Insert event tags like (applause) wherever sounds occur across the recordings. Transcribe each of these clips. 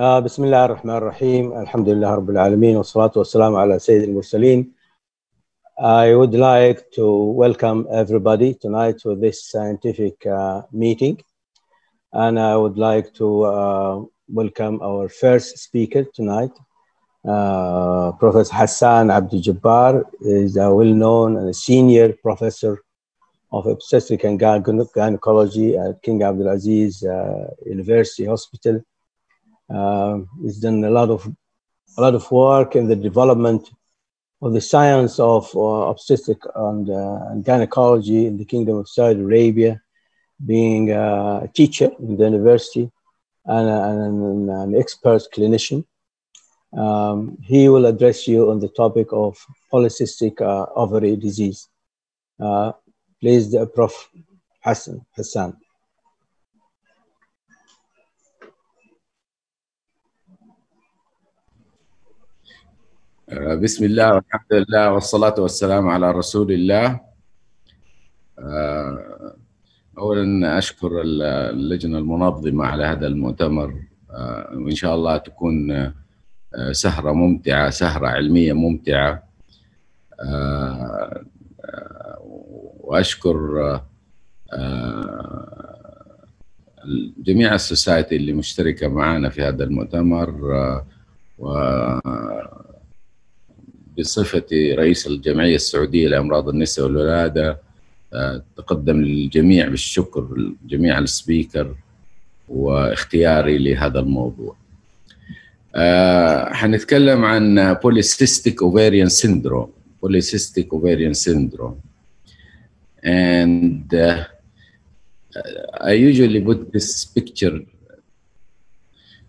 آه بسم الله الرحمن الرحيم الحمد لله رب العالمين والصلاة والسلام على سيد المرسلين I would like to welcome everybody tonight to this scientific uh, meeting and I would like to uh, welcome our first speaker tonight uh, Professor Hassan Abdul Jabbar is a well-known and a senior professor of obstetric and gynecology at King Abdulaziz uh, University Hospital um, he's done a lot of a lot of work in the development of the science of uh, obstetric and, uh, and, gynecology in the Kingdom of Saudi Arabia, being a teacher in the university and, and an expert clinician. Um, he will address you on the topic of polycystic uh, ovary disease. Uh, please, Prof. Hassan. Hassan. بسم الله والحمد لله والصلاة والسلام على رسول الله. أولا أشكر اللجنة المنظمة على هذا المؤتمر. وإن شاء الله تكون سهرة ممتعة سهرة علمية ممتعة. وأشكر جميع السوسايتي اللي مشتركة معنا في هذا المؤتمر. و بصفتي رئيس الجمعية السعودية لأمراض النساء والولادة تقدم للجميع بالشكر جميع السبيكر واختياري لهذا الموضوع. حنتكلم عن polycystic ovarian syndrome polycystic ovarian syndrome. And uh, I usually put this picture.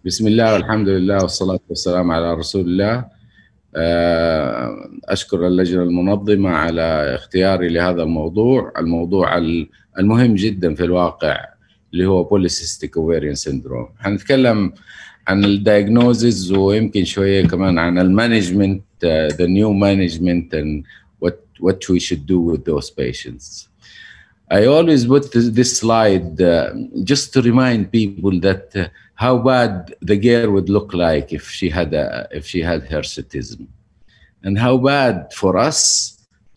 بسم الله والحمد لله والصلاة والسلام على رسول الله. أشكر اللجنة المنظمة على اختياري لهذا الموضوع الموضوع المهم جدا في الواقع اللي هو polycystic ovarian syndrome حنتكلم عن الدايجنوزز ويمكن شوية كمان عن المانجمنت uh, the new management and what, what we should do with those patients. I always put this, this slide uh, just to remind people that uh, how bad the girl would look like if she had a, if she had hirsutism, and how bad for us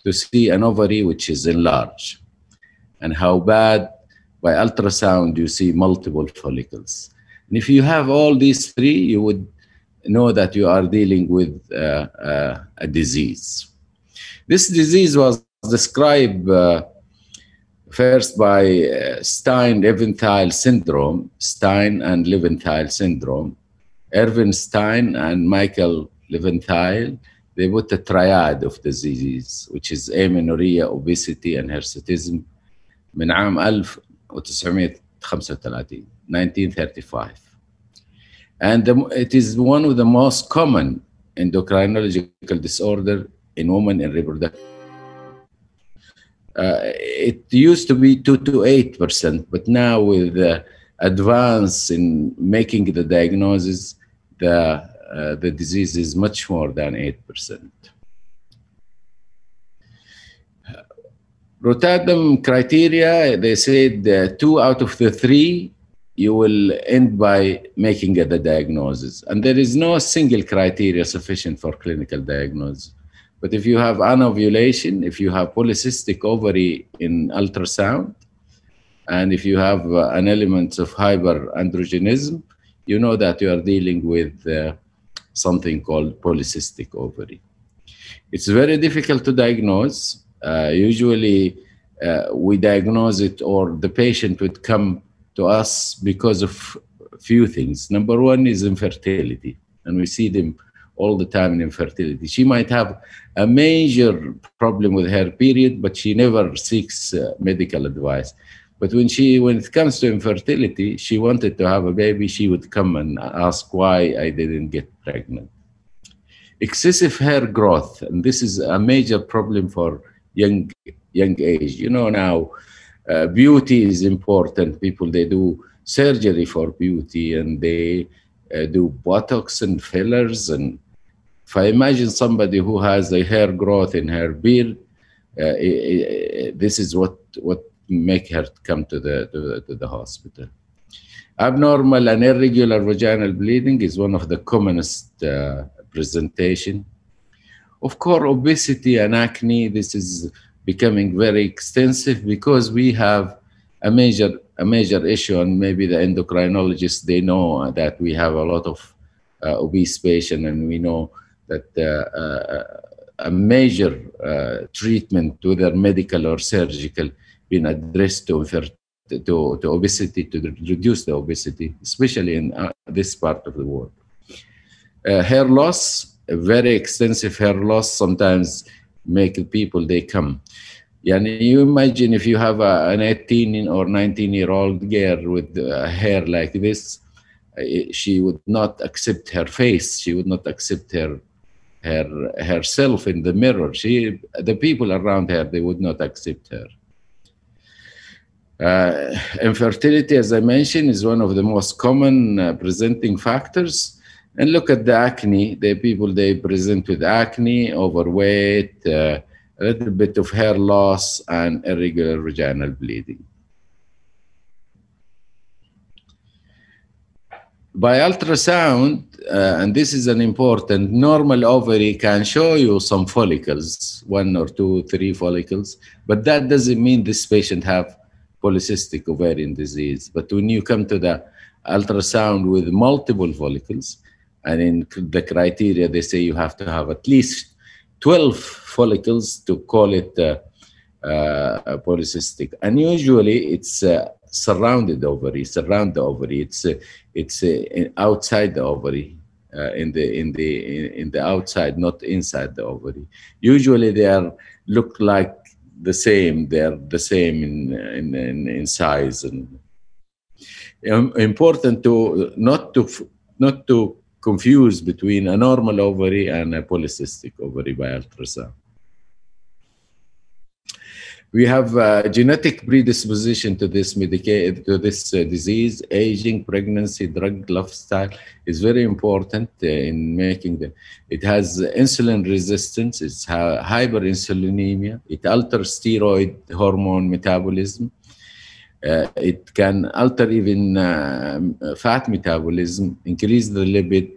to see an ovary which is enlarged, and how bad by ultrasound you see multiple follicles. And if you have all these three, you would know that you are dealing with uh, uh, a disease. This disease was described first by uh, Stein-Leventhal syndrome, Stein and Leventhal syndrome. Erwin Stein and Michael Leventhal, they put a triad of diseases, which is amenorrhea, obesity, and hirsutism من عام 1935, 1935. And the, it is one of the most common endocrinological disorder in women in reproductive uh, it used to be 2 to 8 percent, but now with the advance in making the diagnosis, the, uh, the disease is much more than 8 percent. Rotterdam criteria, they said uh, two out of the three, you will end by making the diagnosis. And there is no single criteria sufficient for clinical diagnosis. But if you have anovulation, if you have polycystic ovary in ultrasound, and if you have uh, an element of hyperandrogenism, you know that you are dealing with uh, something called polycystic ovary. It's very difficult to diagnose. Uh, usually, we diagnose it, or the patient would come to us because of a few things. Number one is infertility, and we see them all the time in infertility. She might have a major problem with her period, but she never seeks uh, medical advice. But when she, when it comes to infertility, she wanted to have a baby. She would come and ask why I didn't get pregnant. Excessive hair growth, and this is a major problem for young young age. You know now, uh, beauty is important. People they do surgery for beauty, and they uh, do Botox and fillers and if I imagine somebody who has a hair growth in her beard, uh, this is what what make her come to the to, to the hospital. Abnormal and irregular vaginal bleeding is one of the commonest uh, presentation. Of course, obesity and acne, this is becoming very extensive because we have a major a major issue and maybe the endocrinologists they know that we have a lot of uh, obese patients and we know that uh, uh, a major uh, treatment whether medical or surgical been addressed to, to, to obesity to reduce the obesity especially in uh, this part of the world uh, hair loss very extensive hair loss sometimes make people they come Yani you imagine if you have a, an 18 or 19 year old girl with uh, hair like this, she would not accept her face. She would not accept her her herself in the mirror. She, the people around her, they would not accept her. Uh, infertility, as I mentioned, is one of the most common uh, presenting factors. And look at the acne. The people they present with acne, overweight, uh, a little bit of hair loss and irregular vaginal bleeding. By ultrasound, uh, and this is an important, normal ovary can show you some follicles, one or two, three follicles, but that doesn't mean this patient have polycystic ovarian disease. But when you come to the ultrasound with multiple follicles, and in the criteria, they say you have to have at least 12 follicles to call it uh, uh, polycystic. And usually it's uh, surrounded ovary, surround the ovary. It's uh, it's uh, outside the ovary, uh, in the in the in the outside, not inside the ovary. Usually they are look like the same. They are the same in in, in, in size and um, important to not to not to confused between a normal ovary and a polycystic ovary by ultrasound. We have a genetic predisposition to this to this uh, disease. Aging, pregnancy, drug lifestyle is very important uh, in making the. It has insulin resistance. It's hyperinsulinemia. It alters steroid hormone metabolism. Uh, it can alter even uh, fat metabolism, increase the lipid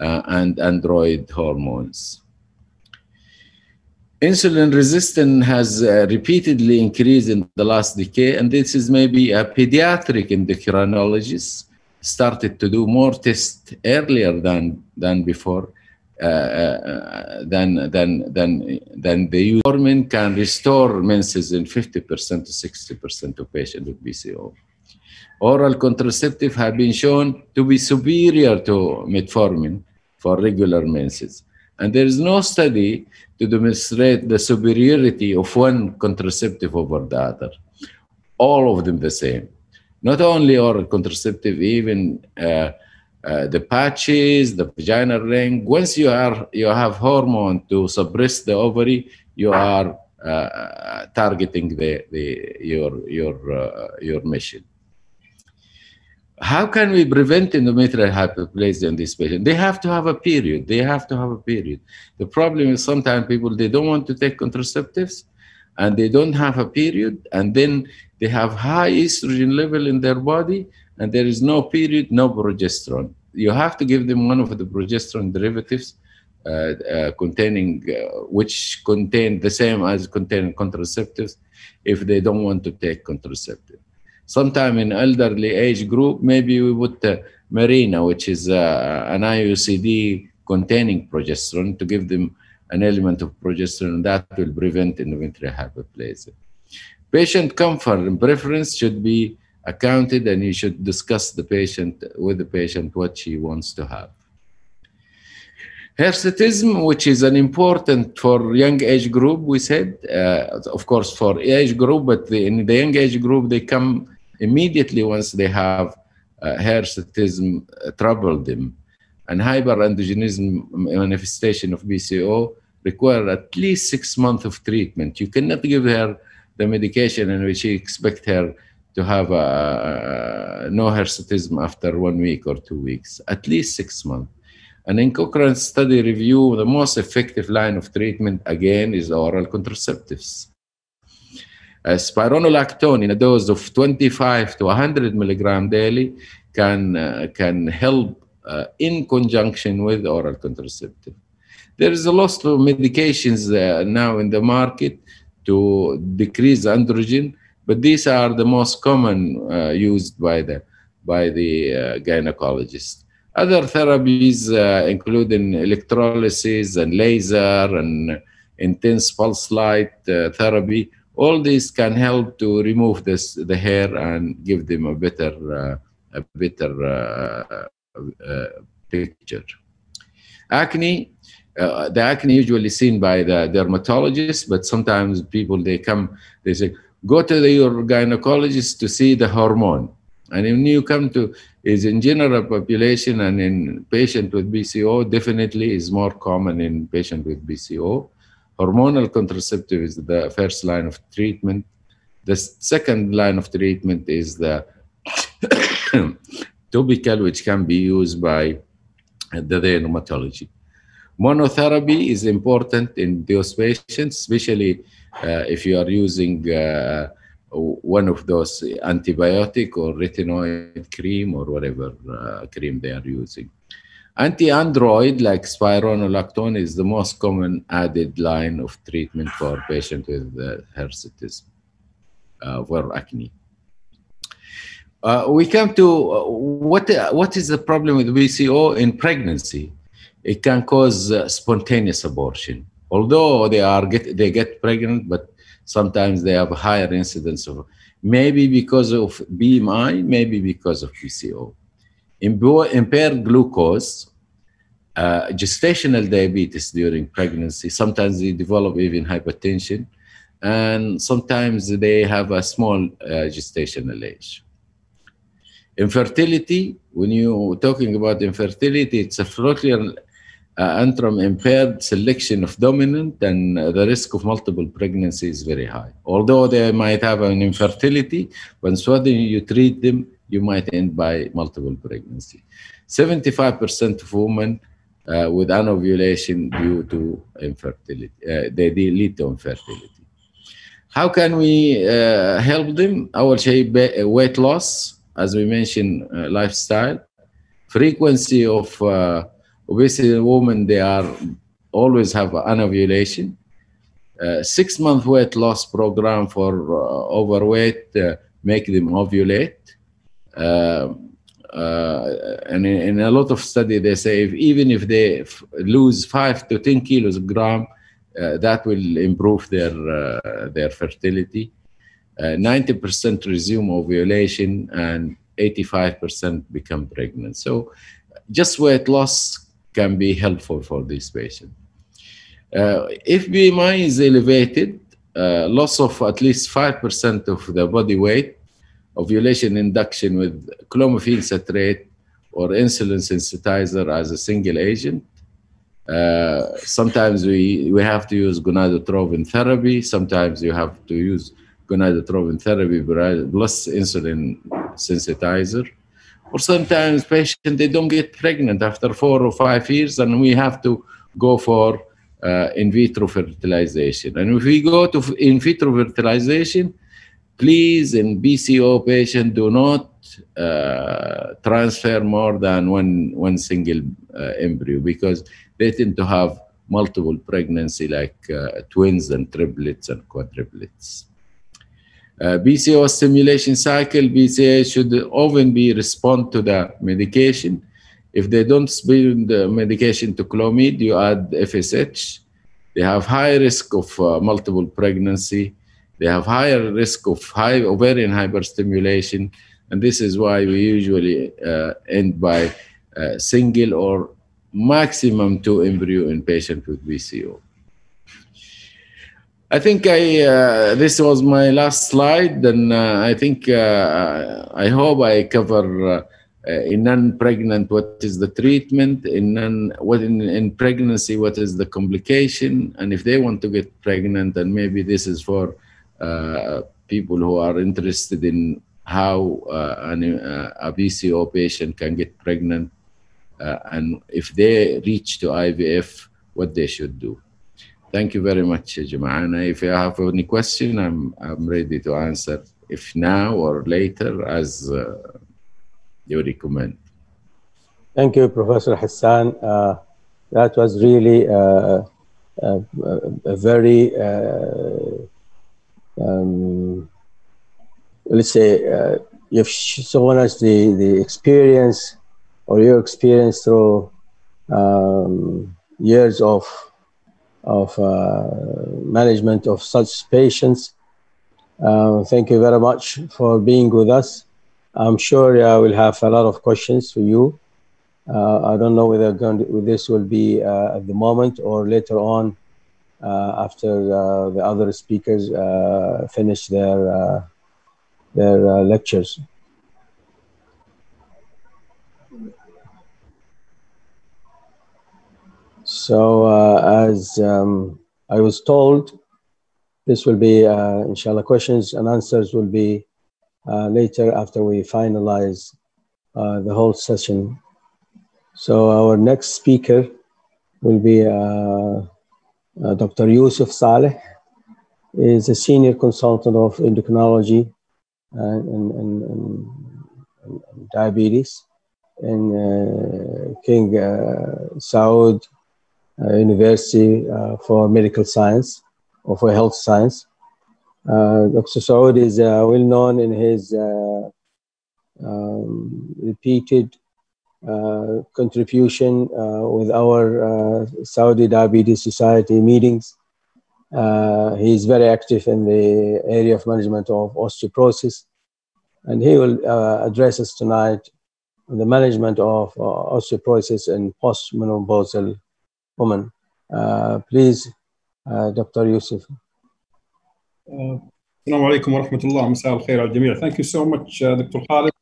uh, and android hormones. Insulin resistance has uh, repeatedly increased in the last decade, and this is maybe a pediatric endocrinologist started to do more tests earlier than, than before uh, uh, than than than than the metformin can restore menses in 50% to 60% of patients with BCO. Oral contraceptive have been shown to be superior to metformin for regular menses. And there is no study to demonstrate the superiority of one contraceptive over the other. All of them the same. Not only oral contraceptive, even uh, uh, the patches, the vaginal ring. Once you are you have hormone to suppress the ovary, you are uh, targeting the, the your your uh, your mission. How can we prevent endometrial hyperplasia in this patient? They have to have a period. They have to have a period. The problem is sometimes people they don't want to take contraceptives, and they don't have a period, and then they have high estrogen level in their body, and there is no period, no progesterone. You have to give them one of the progesterone derivatives uh, uh, containing, uh, which contain the same as containing contraceptives if they don't want to take contraceptive. Sometime in elderly age group, maybe we put uh, Mirena, which is uh, an IUCD containing progesterone to give them an element of progesterone that will prevent endometrial hyperplasia. Patient comfort and preference should be accounted and you should discuss the patient with the patient what she wants to have. Hirsutism, which is an important for young age group, we said, uh, of course, for age group, but the, in the young age group, they come immediately once they have uh, hirsutism uh, trouble them. And hyperandrogenism manifestation of BCO require at least six months of treatment. You cannot give her the medication in which you expect her to have a, no hirsutism after one week or two weeks, at least six months. And in Cochrane study review, the most effective line of treatment again is oral contraceptives. Spironolactone in a dose of 25 to 100 milligram daily can, uh, can help uh, in conjunction with oral contraceptive. There is a lot of medications uh, now in the market to decrease androgen, but these are the most common uh, used by the, by the uh, gynecologist. Other therapies, uh, including electrolysis and laser and intense pulse light therapy, all these can help to remove this, the hair and give them a better, uh, a better uh, uh, picture. Acne, uh, the acne usually seen by the dermatologist, but sometimes people they come, they say, go to the, your gynecologist to see the hormone. And when you come to is in general population and in patient with BCO, definitely is more common in patient with BCO. Hormonal contraceptive is the first line of treatment. The second line of treatment is the (coughs) topical, which can be used by the dermatology. Monotherapy is important in those patients, especially uh, if you are using uh, one of those antibiotic or retinoid cream or whatever uh, cream they are using. Anti-android like spironolactone is the most common added line of treatment for patients with uh, hirsutism uh, for acne. Uh, we come to uh, what, what is the problem with BCO in pregnancy? It can cause uh, spontaneous abortion. Although they are get, they get pregnant, but sometimes they have higher incidence of maybe because of BMI, maybe because of PCO. Impaired glucose, uh, gestational diabetes during pregnancy, sometimes they develop even hypertension, and sometimes they have a small uh, gestational age. Infertility, when you're talking about infertility, it's a follicular uh, antrum impaired selection of dominant and the risk of multiple pregnancy is very high. Although they might have an infertility, when suddenly you treat them, you might end by multiple pregnancy. 75% of women uh, with anovulation due to infertility, uh, they lead to infertility. How can we uh, help them? I will say weight loss, as we mentioned, uh, lifestyle, frequency of obesity women, they are always have anovulation. Uh, six month weight loss program for uh, overweight uh, make them ovulate. Uh, uh, and in, in, a lot of study, they say if, even if they lose five to 10 kilos gram, uh, that will improve their, their fertility. 90% resume ovulation and 85% become pregnant. So just weight loss can be helpful for this patient. Uh, if BMI is elevated, uh, loss of at least 5% of the body weight, ovulation induction with clomiphene citrate or insulin sensitizer as a single agent. Uh, sometimes we, we have to use gonadotropin therapy. Sometimes you have to use gonadotropin therapy plus insulin sensitizer or sometimes patients they don't get pregnant after four or five years and we have to go for uh, in vitro fertilization and if we go to in vitro fertilization please in bco patient do not uh, transfer more than one one single uh, embryo because they tend to have multiple pregnancy like uh, twins and triplets and quadruplets uh, BCO stimulation cycle, BCA should often be respond to the medication. If they don't respond the medication to Clomid, you add FSH. They have high risk of uh, multiple pregnancy. They have higher risk of high ovarian hyperstimulation. And this is why we usually uh, end by uh, single or maximum two embryo in patient with BCO. I think I uh, this was my last slide, and uh, I think uh, I hope I cover uh, in non-pregnant what is the treatment, in non what in, in pregnancy what is the complication, and if they want to get pregnant, and maybe this is for uh, people who are interested in how uh, an, a BCO patient can get pregnant, and if they reach to IVF, what they should do. Thank you very much, Jama'ana. If you have any question, I'm, I'm ready to answer, if now or later, as uh, you recommend? Thank you, Professor Hassan. Uh, that was really uh, a, very, uh, um, let's say, uh, you've shown us the, the experience or your experience through um, years of, of uh, management of such patients. Uh, thank you very much for being with us. I'm sure uh, we'll have a lot of questions for you. Uh, I don't know whether to, this will be uh, at the moment or later on after uh, the other speakers uh, finish their their lectures. So as um, I was told, this will be, inshallah, questions and answers will be later after we finalize the whole session so our next speaker will be uh, uh, Dr. Yusuf Saleh. is a senior consultant of endocrinology and, and, and, and diabetes in uh, King uh, Saud uh, University uh, for medical science or for health science. Dr. Saud is well known in his um, repeated uh, contribution uh, with our uh, Saudi Diabetes Society meetings. he is very active in the area of management of osteoporosis, and he will address us tonight on the management of osteoporosis in postmenopausal women. please, Dr. Yusuf. السلام عليكم ورحمة الله مساء الخير على الجميع. Thank you so much, uh, Dr. Khalid.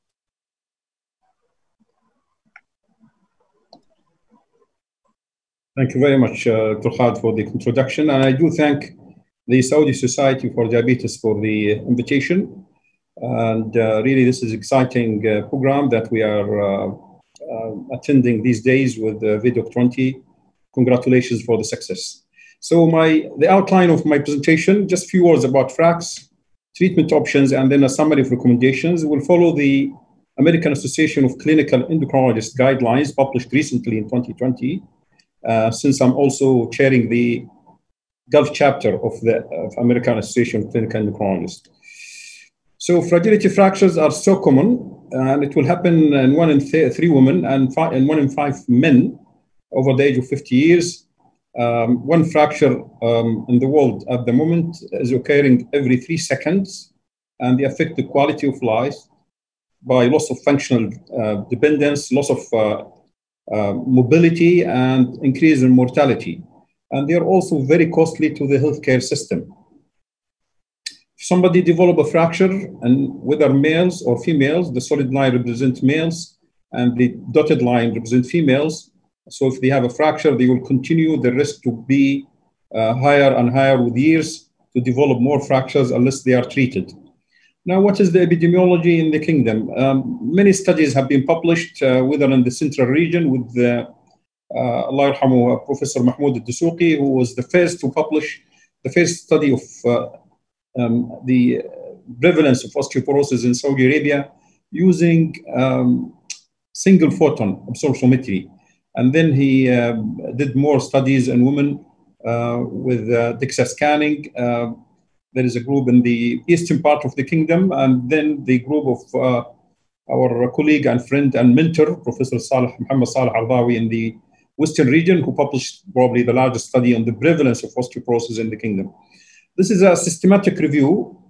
Thank you very much, uh, Dr. For the introduction. And I do thank the Saudi Society for Diabetes for the invitation. And uh, really, this is exciting uh, program that we are uh, uh, attending these days with uh, VEDOC 20. Congratulations for the success. So my the outline of my presentation, just a few words about FRAX, treatment options, and then a summary of recommendations. We'll follow the American Association of Clinical Endocrinologists guidelines published recently in 2020 uh, since I'm also chairing the Gulf chapter of the of American Association of Clinical Endocrinologists. So fragility fractures are so common, and it will happen in one in th- three women and, one in five men over the age of 50 years. Um, one fracture um, in the world at the moment is occurring every three seconds, and they affect the quality of life by loss of functional uh, dependence, loss of uh, uh, mobility and increase in mortality. And they are also very costly to the healthcare system. If somebody develop a fracture, and whether males or females, the solid line represent males and the dotted line represent females. So if they have a fracture, they will continue the risk to be uh, higher and higher with years to develop more fractures unless they are treated. Now, what is the epidemiology in the kingdom? Um, many studies have been published, uh, whether in the central region with uh, uh, Allah uh, Professor Mahmoud al-Dasuqi, who was the first to publish the first study of uh, um, the prevalence of osteoporosis in Saudi Arabia using um, single photon absorptiometry. And then he um, did more studies in women uh, with uh, DEXA scanning, there is a group in the eastern part of the kingdom, and then the group of uh, our colleague and friend and mentor, Professor Saleh Muhammad Saleh Ardawi in the western region, who published probably the largest study on the prevalence of osteoporosis in the kingdom. This is a systematic review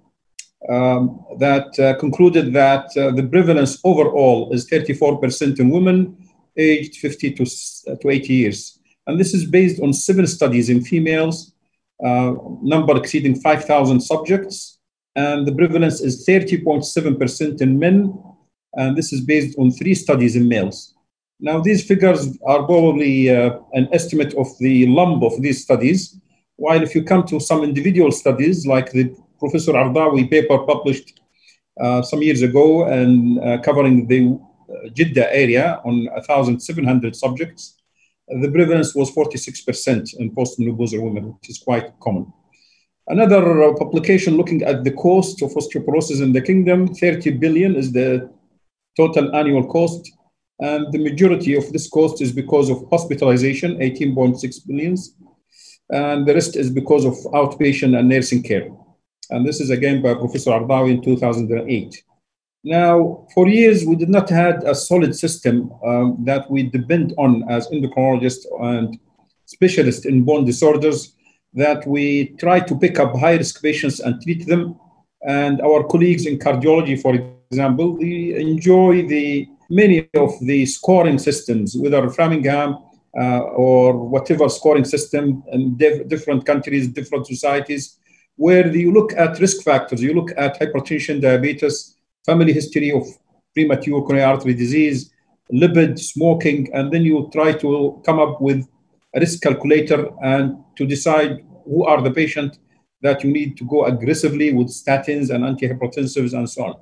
um, that uh, concluded that uh, the prevalence overall is 34% in women aged 50 to, to 80 years. And this is based on seven studies in females uh, number exceeding 5,000 subjects, and the prevalence is 30.7% in men, and this is based on three studies in males. Now, these figures are probably uh, an estimate of the lump of these studies, while if you come to some individual studies, like the Professor Ardawi paper published uh, some years ago and uh, covering the uh, Jeddah area on 1,700 subjects, the prevalence was 46% in postmenopausal women, which is quite common. Another uh, publication looking at the cost of osteoporosis in the kingdom, 30 billion is the total annual cost. And the majority of this cost is because of hospitalization, 18.6 billions. And the rest is because of outpatient and nursing care. And this is again by Professor Ardawi in 2008. Now, for years, we did not have a solid system um, that we depend on as endocrinologists and specialists in bone disorders that we try to pick up high risk patients and treat them. And our colleagues in cardiology, for example, they enjoy the many of the scoring systems, whether Framingham uh, or whatever scoring system in diff- different countries, different societies, where you look at risk factors, you look at hypertension, diabetes, family history of premature coronary artery disease, lipid, smoking, and then you try to come up with a risk calculator and to decide who are the patient that you need to go aggressively with statins and antihypertensives and so on.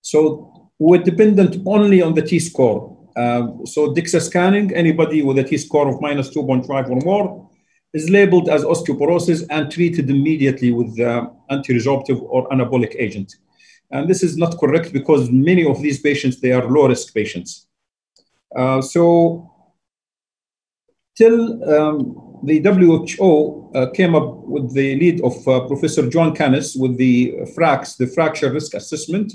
So we're dependent only on the T-score. Um, so DEXA scanning, anybody with a T-score of minus 2.5 or more is labeled as osteoporosis and treated immediately with uh, anti-resorptive or anabolic agent. And this is not correct because many of these patients, they are low risk patients. Uh, so till um, the WHO uh, came up with the lead of uh, Professor John Kanis with the FRAX, the fracture risk assessment.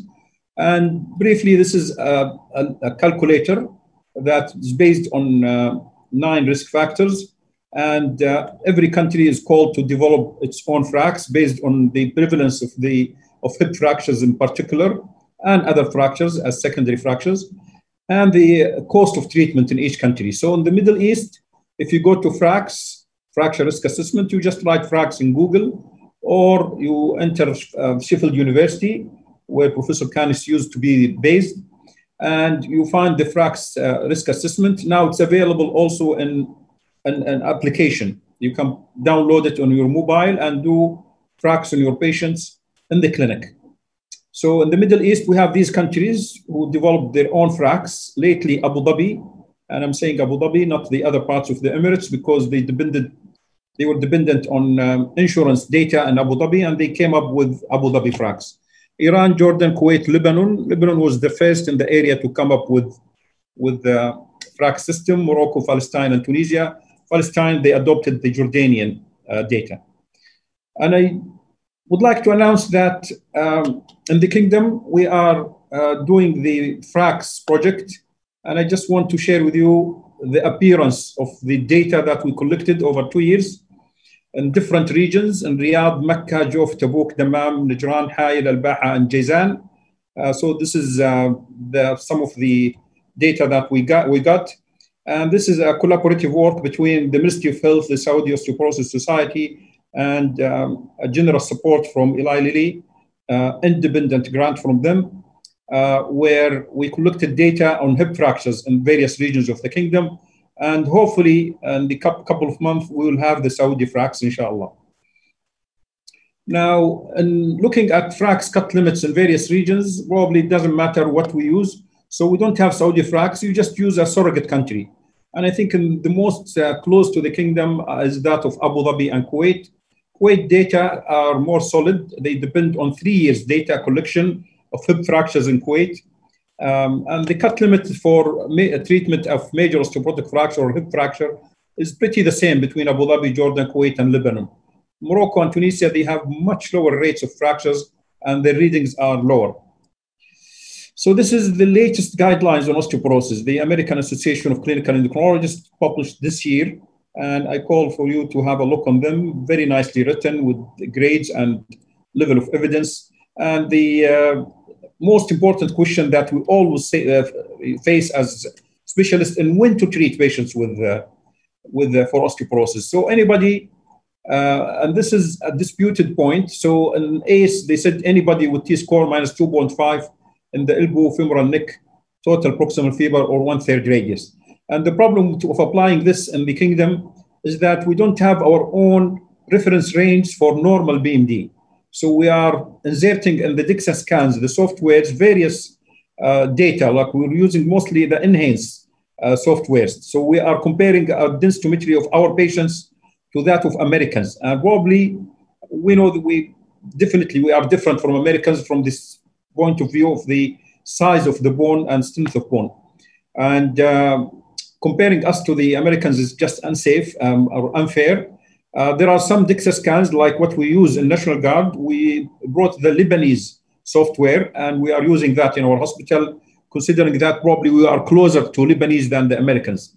And briefly, this is a, a, a calculator that is based on uh, nine risk factors. And uh, every country is called to develop its own FRAX based on the prevalence of the of hip fractures in particular, and other fractures as secondary fractures, and the cost of treatment in each country. So in the Middle East, if you go to FRAX, fracture risk assessment, you just write FRAX in Google, or you enter uh, Sheffield University, where Professor Kanis used to be based, and you find the FRAX uh, risk assessment. Now it's available also in an application. You can download it on your mobile and do FRAX on your patients in the clinic. So in the Middle East, we have these countries who developed their own FRAX. Lately, Abu Dhabi, and I'm saying Abu Dhabi, not the other parts of the Emirates, because they depended, they were dependent on um, insurance data in Abu Dhabi, and they came up with Abu Dhabi FRAX. Iran, Jordan, Kuwait, Lebanon. Lebanon was the first in the area to come up with with the FRAX system. Morocco, Palestine, and Tunisia. Palestine, they adopted the Jordanian uh, data. And I would like to announce that um, in the kingdom, we are uh, doing the FRAX project. And I just want to share with you the appearance of the data that we collected over two years in different regions in Riyadh, Mecca, Juf, Tabuk, Dammam, Najran, Hayil, Al-Baha, and Jazan. Uh, so this is uh, the, some of the data that we got. We got. And this is a collaborative work between the Ministry of Health, the Saudi Osteoporosis Society, and um, a generous support from Eli Lilly, uh, independent grant from them, uh, where we collected data on hip fractures in various regions of the kingdom. And hopefully, in the couple of months, we will have the Saudi FRAX, inshallah. Now, in looking at FRAX cut limits in various regions, probably it doesn't matter what we use. So we don't have Saudi FRAX, you just use a surrogate country. And I think the most uh, close to the kingdom is that of Abu Dhabi and Kuwait. Kuwait data are more solid. They depend on three years data collection of hip fractures in Kuwait. Um, and the cut limit for ma- treatment of major osteoporotic fracture or hip fracture is pretty the same between Abu Dhabi, Jordan, Kuwait, and Lebanon. Morocco and Tunisia, they have much lower rates of fractures and their readings are lower. So this is the latest guidelines on osteoporosis. The American Association of Clinical Endocrinologists published this year and I call for you to have a look on them. Very nicely written with grades and level of evidence. And the uh, most important question that we always say, uh, face as specialists in when to treat patients with uh, with uh, for osteoporosis. So anybody, uh, and this is a disputed point. So in ACE, they said anybody with T-score minus 2.5 in the elbow, femoral neck, total proximal fiber, or one-third radius. And the problem of applying this in the kingdom is that we don't have our own reference range for normal BMD. So we are inserting in the DEXA scans, the softwares, various uh, data, like we're using mostly the NHANES uh, softwares. So we are comparing a densitometry of our patients to that of Americans. And probably we know that we definitely we are different from Americans from this point of view of the size of the bone and strength of bone. And uh, comparing us to the Americans is just unsafe um, or unfair. Uh, there are some DEXA scans like what we use in National Guard. We brought the Lebanese software and we are using that in our hospital, considering that probably we are closer to Lebanese than the Americans.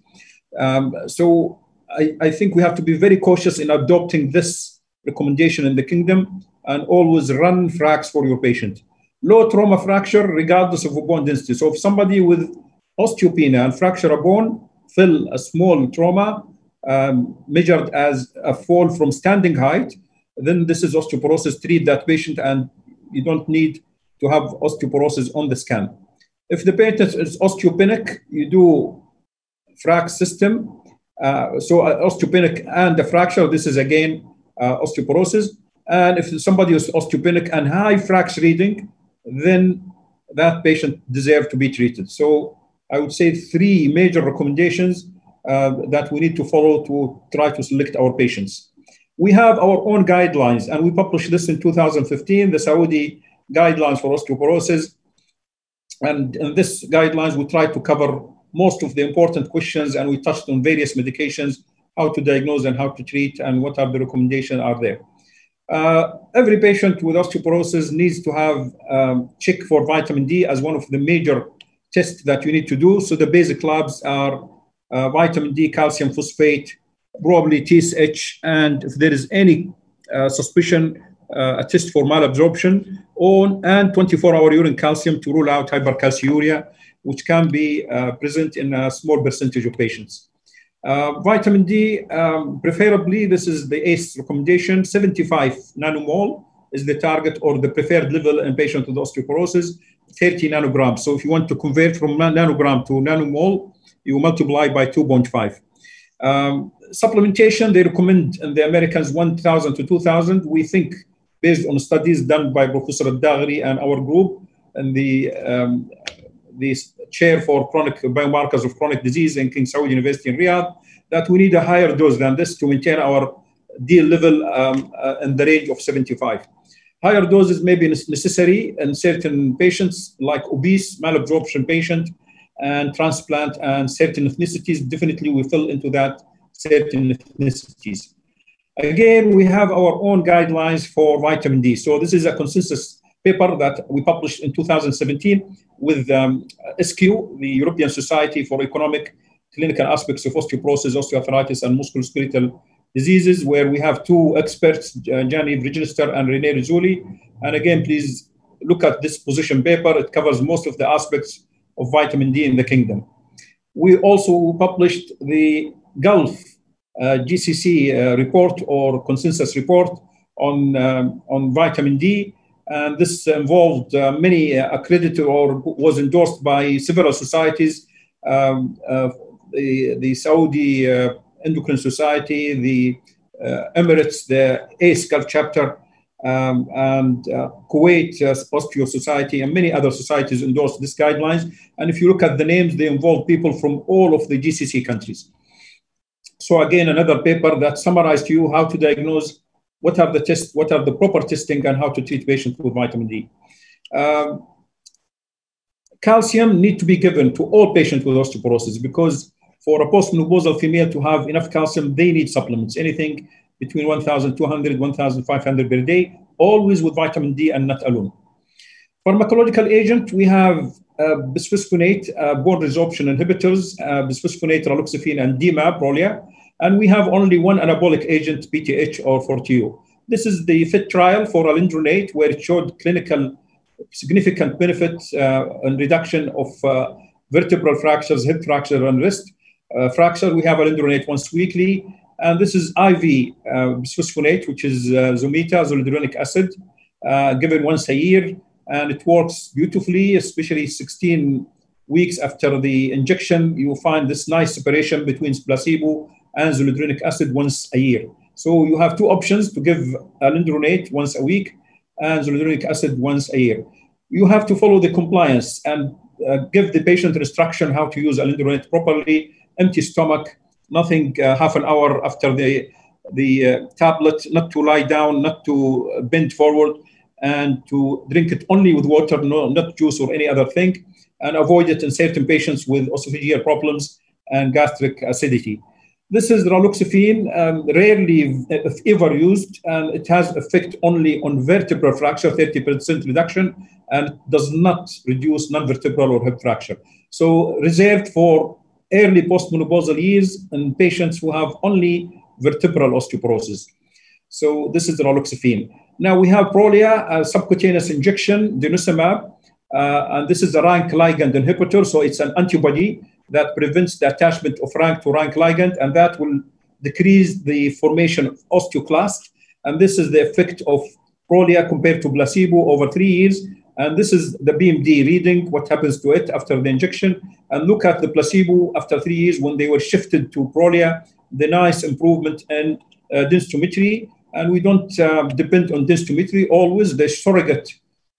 Um, so I, I, think we have to be very cautious in adopting this recommendation in the kingdom and always run FRAX for your patient. Low trauma fracture, regardless of a bone density. So if somebody with osteopenia and fracture a bone, fill a small trauma um, measured as a fall from standing height, then this is osteoporosis. Treat that patient and you don't need to have osteoporosis on the scan. If the patient is osteopenic, you do FRAX system. Uh, so uh, osteopenic and the fracture, this is again uh, osteoporosis. And if somebody is osteopenic and high frax reading, then that patient deserves to be treated. So I would say three major recommendations uh, that we need to follow to try to select our patients. We have our own guidelines, and we published this in 2015, the Saudi guidelines for osteoporosis. And in this guidelines, we try to cover most of the important questions, and we touched on various medications, how to diagnose and how to treat, and what are the recommendations are there. Uh, every patient with osteoporosis needs to have um, check for vitamin D as one of the major tests that you need to do. So the basic labs are uh, vitamin D, calcium phosphate, probably TSH, and if there is any uh, suspicion, uh, a test for malabsorption, on, and 24-hour urine calcium to rule out hypercalciuria, which can be uh, present in a small percentage of patients. Uh, vitamin D, um, preferably, this is the ACE recommendation, 75 nanomole is the target or the preferred level in patients with osteoporosis, 30 nanograms. So if you want to convert from nanogram to nanomole, you multiply by 2.5. Um, supplementation, they recommend in the Americans 1,000 to 2,000. We think, based on studies done by Professor Daghri and our group, and the um, the chair for chronic biomarkers of chronic disease in King Saud University in Riyadh, that we need a higher dose than this to maintain our D level um, uh, in the range of 75. Higher doses may be necessary in certain patients, like obese, malabsorption patient, and transplant and certain ethnicities. Definitely, we fill into that certain ethnicities. Again, we have our own guidelines for vitamin D. So this is a consensus paper that we published in 2017 with um, ESCEO, the European Society for Economic Clinical Aspects of Osteoporosis, Osteoarthritis, and Musculoskeletal Diseases, where we have two experts, uh, Jean-Yves Reginster and Rene Rizzoli. And again, please look at this position paper. It covers most of the aspects of vitamin D in the kingdom. We also published the Gulf uh, GCC uh, report or consensus report on, um, on vitamin D. And this involved uh, many uh, accredited or was endorsed by several societies, um, uh, the, the Saudi uh, Endocrine Society, the Emirates, the Gulf chapter, um, and uh, Kuwait uh, Osteo Society and many other societies endorsed these guidelines. And if you look at the names, they involve people from all of the GCC countries. So again, another paper that summarized to you how to diagnose, what are the tests, what are the proper testing, and how to treat patients with vitamin D. Um, calcium need to be given to all patients with osteoporosis because for a postmenopausal female to have enough calcium, they need supplements, anything between 1,200, 1,500 per day, always with vitamin D and not alone. Pharmacological agent, we have uh, bisphosphonate, uh, bone resorption inhibitors, uh, bisphosphonate, raloxifene, and DMAP, Prolia. And we have only one anabolic agent, PTH or Forteo. This is the FIT trial for alendronate, where it showed clinical significant benefits uh, in reduction of uh, vertebral fractures, hip fracture, and wrist uh, fracture. We have alendronate once weekly. And this is IV bisphosphonate, which is uh, Zometa, zoledronic acid, uh, given once a year. And it works beautifully, especially 16 weeks after the injection. You find this nice separation between placebo and zoledronic acid once a year. So you have two options to give alendronate once a week and zoledronic acid once a year. You have to follow the compliance and uh, give the patient instruction how to use alendronate properly, empty stomach, nothing uh, half an hour after the the uh, tablet, not to lie down, not to bend forward, and to drink it only with water, no, not juice or any other thing, and avoid it in certain patients with esophageal problems and gastric acidity. This is raloxifene, um, rarely, if ever used, and it has effect only on vertebral fracture, 30% reduction, and does not reduce non-vertebral or hip fracture. So reserved for early postmenopausal years in patients who have only vertebral osteoporosis. So this is the raloxifene. Now we have Prolia, a subcutaneous injection, denosumab, uh, and this is a rank ligand inhibitor, so it's an antibody that prevents the attachment of rank to rank ligand, and that will decrease the formation of osteoclast. And this is the effect of Prolia compared to placebo over three years. And this is the BMD reading, what happens to it after the injection. And look at the placebo after three years when they were shifted to Prolia, the nice improvement in uh, densitometry. And we don't uh, depend on densitometry always. The surrogate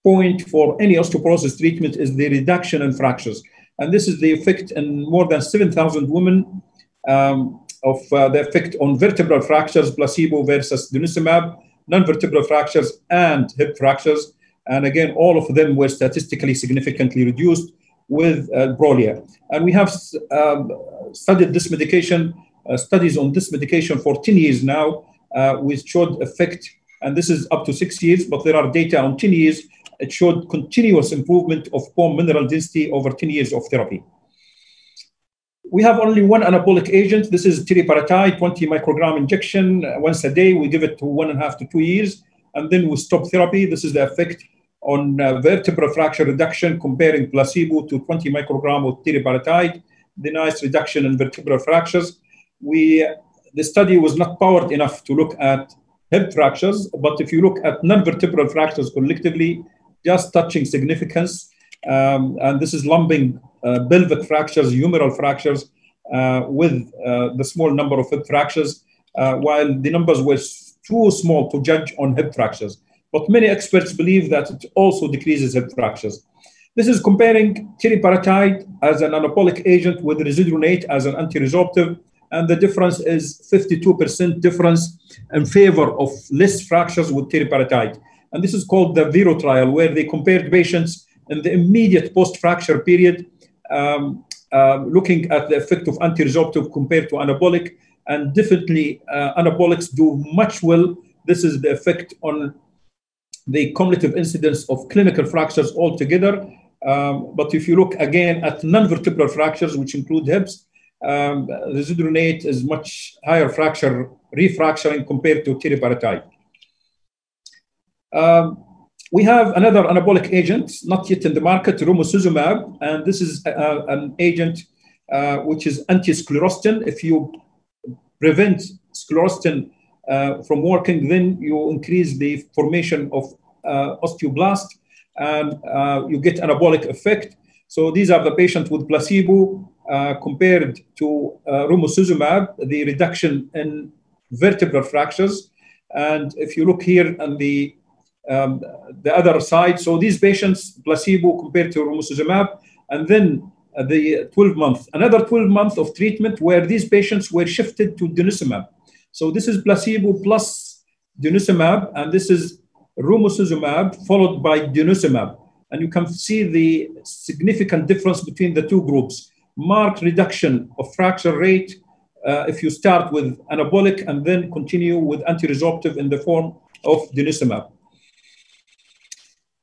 point for any osteoporosis treatment is the reduction in fractures. And this is the effect in more than 7,000 women um, of uh, the effect on vertebral fractures, placebo versus denosumab, non-vertebral fractures, and hip fractures. And again, all of them were statistically significantly reduced with uh, Prolia. And we have um, studied this medication, uh, studies on this medication for 10 years now, uh, which showed effect, and this is up to six years, but there are data on 10 years it showed continuous improvement of bone mineral density over 10 years of therapy. We have only one anabolic agent. This is teriparatide, 20 microgram injection once a day. We give it to one and a half to two years, and then we stop therapy. This is the effect on uh, vertebral fracture reduction comparing placebo to 20 microgram of teriparatide, the nice reduction in vertebral fractures. We, the study was not powered enough to look at hip fractures, but if you look at non-vertebral fractures collectively, just touching significance. Um, and this is lumping uh, pelvic fractures, humeral fractures, uh, with uh, the small number of hip fractures, uh, while the numbers were too small to judge on hip fractures. But many experts believe that it also decreases hip fractures. This is comparing teriparatide as an anabolic agent with risedronate as an anti-resorptive, and the difference is 52% difference in favor of less fractures with teriparatide. And this is called the Vero trial, where they compared patients in the immediate post-fracture period, um, uh, looking at the effect of anti-resorptive compared to anabolic. And definitely, uh, anabolics do much well. This is the effect on the cumulative incidence of clinical fractures altogether. Um, but if you look again at non-vertebral fractures, which include hips, um, risedronate is much higher fracture refracturing compared to teriparatide. Um, we have another anabolic agent, not yet in the market, romosozumab, and this is uh, an agent uh, which is anti-sclerostin. If you prevent sclerostin uh, from working, then you increase the formation of uh, osteoblast and uh, you get anabolic effect. So these are the patients with placebo uh, compared to romosozumab, the reduction in vertebral fractures. And if you look here on the um, the other side. So these patients, placebo compared to romosozumab, and then uh, the 12 month, another 12 month of treatment where these patients were shifted to denosumab. So this is placebo plus denosumab, and this is romosozumab followed by denosumab. And you can see the significant difference between the two groups. Marked reduction of fracture rate uh, if you start with anabolic and then continue with anti-resorptive in the form of denosumab.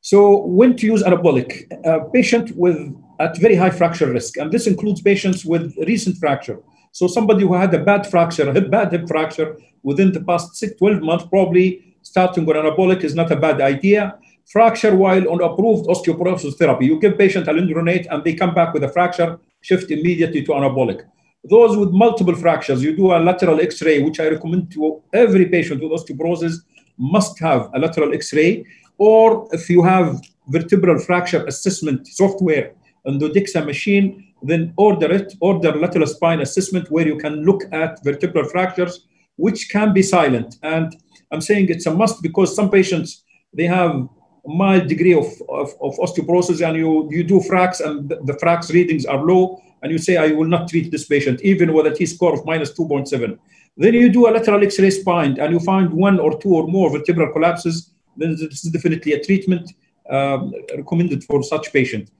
So when to use anabolic? A patient with at very high fracture risk, and this includes patients with recent fracture. So somebody who had a bad fracture, a hip bad hip fracture within the past six, 12 months, probably starting with anabolic is not a bad idea. Fracture while on approved osteoporosis therapy, you give patient alendronate and they come back with a fracture, shift immediately to anabolic. Those with multiple fractures, you do a lateral X-ray, which I recommend to every patient with osteoporosis must have a lateral X-ray or if you have vertebral fracture assessment software on the DEXA machine, then order it, order lateral spine assessment where you can look at vertebral fractures, which can be silent. And I'm saying it's a must because some patients, they have a mild degree of, of, of osteoporosis and you, you do FRAX and the FRAX readings are low and you say, I will not treat this patient, even with a T-score of minus 2.7. Then you do a lateral X-ray spine and you find one or two or more vertebral collapses then this is definitely a treatment um, recommended for such patient.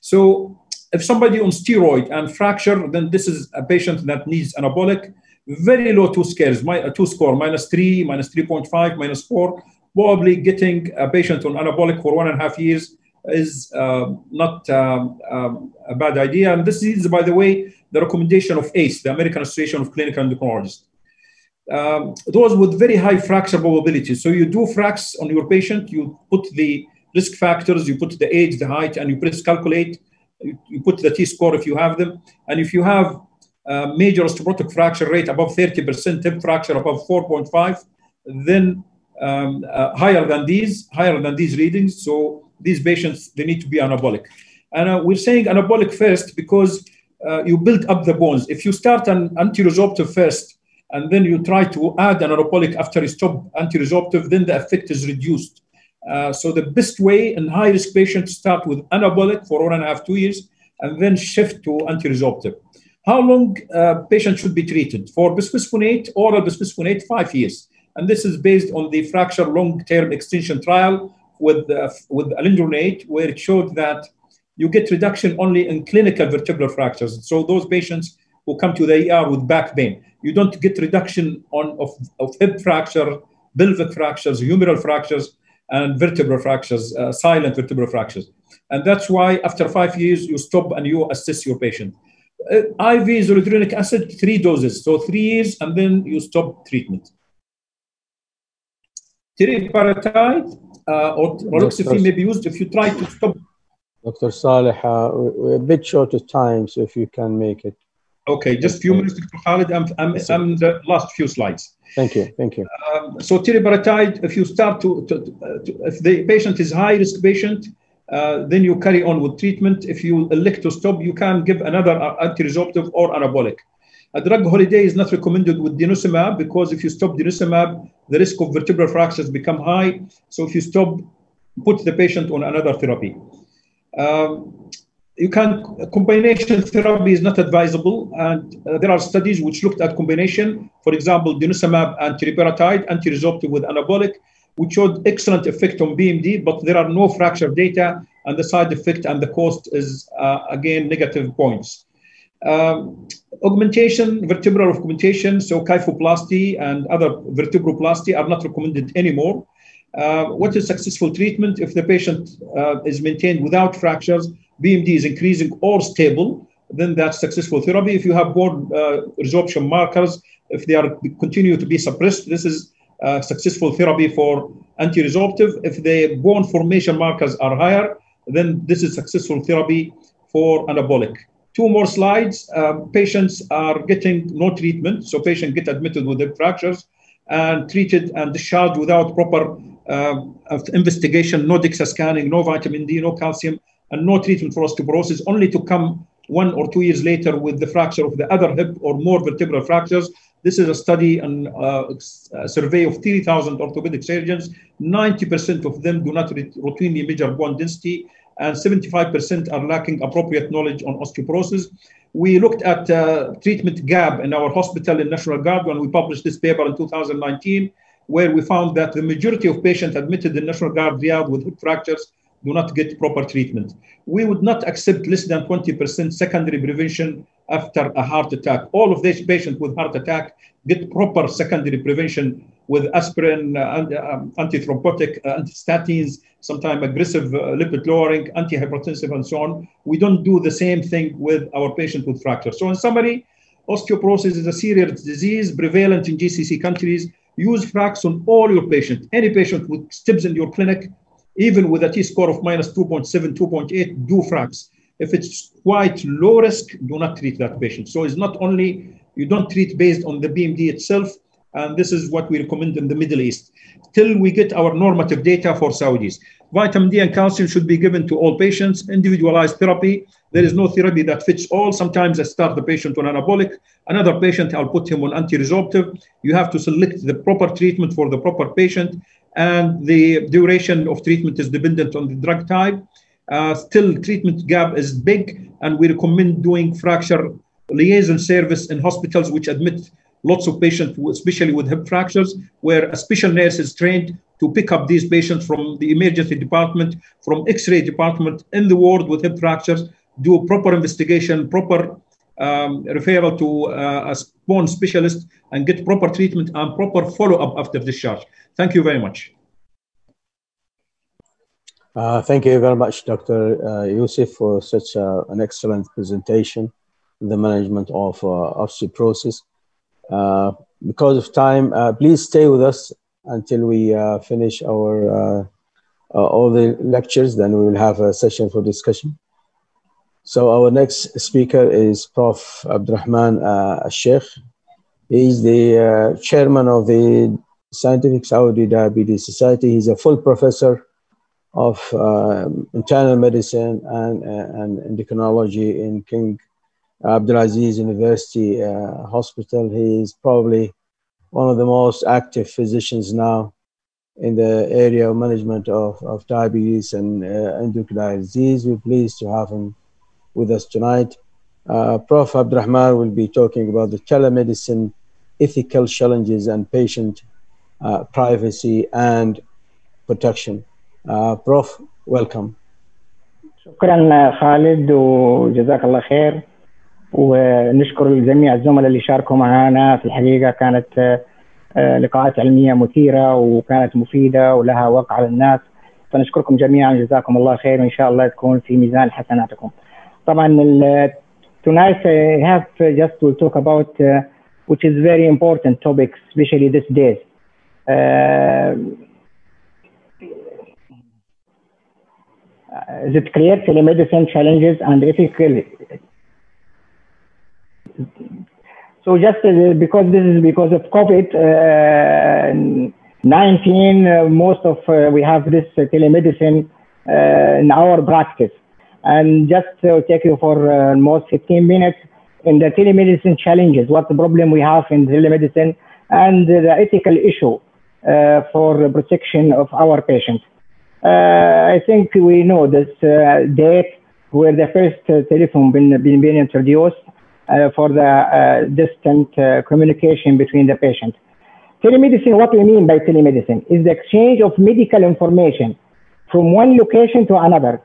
So if somebody on steroid and fracture, then this is a patient that needs anabolic. Very low two scales, my, two score, minus three, minus 3.5, minus four. Probably getting a patient on anabolic for one and a half years is uh, not um, um, a bad idea. And this is, by the way, the recommendation of ACE, the American Association of Clinical Endocrinologists. Um, those with very high fracture probability. So you do FRAX on your patient, you put the risk factors, you put the age, the height, and you press calculate. You, put the T-score if you have them. And if you have a major osteoporotic fracture rate above 30%, hip fracture above 4.5, then um, uh, higher than these, higher than these readings. So these patients, they need to be anabolic. And uh, we're saying anabolic first because uh, you build up the bones. If you start an anti-resorptive first, and then you try to add an anabolic after you stop anti-resorptive, then the effect is reduced. Uh, so the best way in high-risk patients start with anabolic for one and a half, two years, and then shift to anti-resorptive. How long uh, should be treated? For bisphosphonate, oral bisphosphonate, five years. And this is based on the fracture long-term extension trial with, uh, with alendronate, where it showed that you get reduction only in clinical vertebral fractures. So those patients who come to the ER with back pain you don't get reduction on of, of hip fracture, pelvic fractures, humeral fractures, and vertebral fractures, uh, silent vertebral fractures. And that's why after five years, you stop and you assess your patient. Uh, IV zoledronic acid, three doses. So three years, and then you stop treatment. Teriparatide uh, or raloxifene may be used if you try to stop. Dr. Saleh, uh, we're a bit short of time, so if you can make it Okay, just a few minutes, Dr. Khalid. I'm, I'm, I'm the last few slides. Thank you, thank you. Um, so teriparatide, if you start to, to, to, if the patient is high risk patient, uh, then you carry on with treatment. If you elect to stop, you can give another anti-resorptive or anabolic. A drug holiday is not recommended with denosumab because if you stop denosumab, the risk of vertebral fractures become high. So if you stop, put the patient on another therapy. Um, you can combination therapy is not advisable and uh, there are studies which looked at combination for example denosumab and teriparatide anti-resorptive with anabolic which showed excellent effect on bmd but there are no fracture data and the side effect and the cost is uh, again negative points. Um, augmentation vertebral augmentation so kyphoplasty and other vertebroplasty are not recommended anymore. Uh, what is successful treatment if the patient uh, is maintained without fractures BMD is increasing or stable, then that's successful therapy. If you have bone uh, resorption markers, if they are continue to be suppressed, this is uh, successful therapy for anti-resorptive. If the bone formation markers are higher, then this is successful therapy for anabolic. Two more slides. Um, patients are getting no treatment, so patients get admitted with their fractures and treated and discharged without proper uh, investigation, no DEXA scanning, no vitamin D, no calcium, and no treatment for osteoporosis, only to come one or two years later with the fracture of the other hip or more vertebral fractures. This is a study and uh, a survey of 3,000 orthopedic surgeons. 90% of them do not routinely measure bone density, and 75% are lacking appropriate knowledge on osteoporosis. We looked at uh, treatment gap in our hospital in National Guard when we published this paper in 2019, where we found that the majority of patients admitted in National Guard Riyadh with hip fractures do not get proper treatment. We would not accept less than 20% secondary prevention after a heart attack. All of these patients with heart attack get proper secondary prevention with aspirin, uh, um, antithrombotic, uh, antistatins, sometimes aggressive uh, lipid lowering, antihypertensive, and so on. We don't do the same thing with our patient with fracture. So in summary, osteoporosis is a serious disease prevalent in GCC countries. Use FRAX on all your patients. Any patient with STIBS in your clinic, even with a T-score of minus 2.7, 2.8, do FRAX. If it's quite low risk, do not treat that patient. So it's not only, you don't treat based on the BMD itself, and this is what we recommend in the Middle East, till we get our normative data for Saudis. Vitamin D and calcium should be given to all patients, individualized therapy. There is no therapy that fits all. Sometimes I start the patient on anabolic, another patient, I'll put him on anti-resorptive. You have to select the proper treatment for the proper patient and the duration of treatment is dependent on the drug type. Uh, still, treatment gap is big, and we recommend doing fracture liaison service in hospitals which admit lots of patients, especially with hip fractures, where a special nurse is trained to pick up these patients from the emergency department, from X-ray department in the ward with hip fractures, do a proper investigation, proper um, referral to uh, a bone specialist, and get proper treatment and proper follow-up after discharge. Thank you very much. Uh, thank you very much, Dr. Uh, Yusuf, for such uh, an excellent presentation, the management of uh, osteoporosis. Uh, because of time, uh, please stay with us until we finish our all the lectures. Then we will have a session for discussion. So our next speaker is Prof. Abdurrahman uh, Sheikh. He is the chairman of the Scientific Saudi Diabetes Society. He's a full professor of uh, internal medicine and, uh, and endocrinology in King Abdulaziz University uh, Hospital. He is probably one of the most active physicians now in the area of management of, of diabetes and uh, endocrine disease. We're pleased to have him with us tonight. Uh, Prof. Abdurrahman will be talking about the telemedicine ethical challenges and patient uh, privacy and protection. Uh, Prof, welcome. شكرا خالد وجزاك الله خير ونشكر جميع الزملاء اللي شاركوا معنا في الحقيقة كانت لقاءات علمية مثيرة وكانت مفيدة ولها وقع على الناس فنشكركم جميعا جزاكم الله خير وإن شاء الله تكون في ميزان حسناتكم طبعا tonight I have just to talk about uh, which is very important topic especially these days uh, that clear telemedicine challenges and ethical. So just uh, because this is because of COVID uh, 19, uh, most of we have this telemedicine in our practice. And just to take you for almost 15 minutes in the telemedicine challenges, what the problem we have in telemedicine and the ethical issue for the protection of our patients. Uh, I think we know this uh, date where the first uh, telephone been, been, been introduced for the distant communication between the patient. Telemedicine, what we mean by telemedicine is the exchange of medical information from one location to another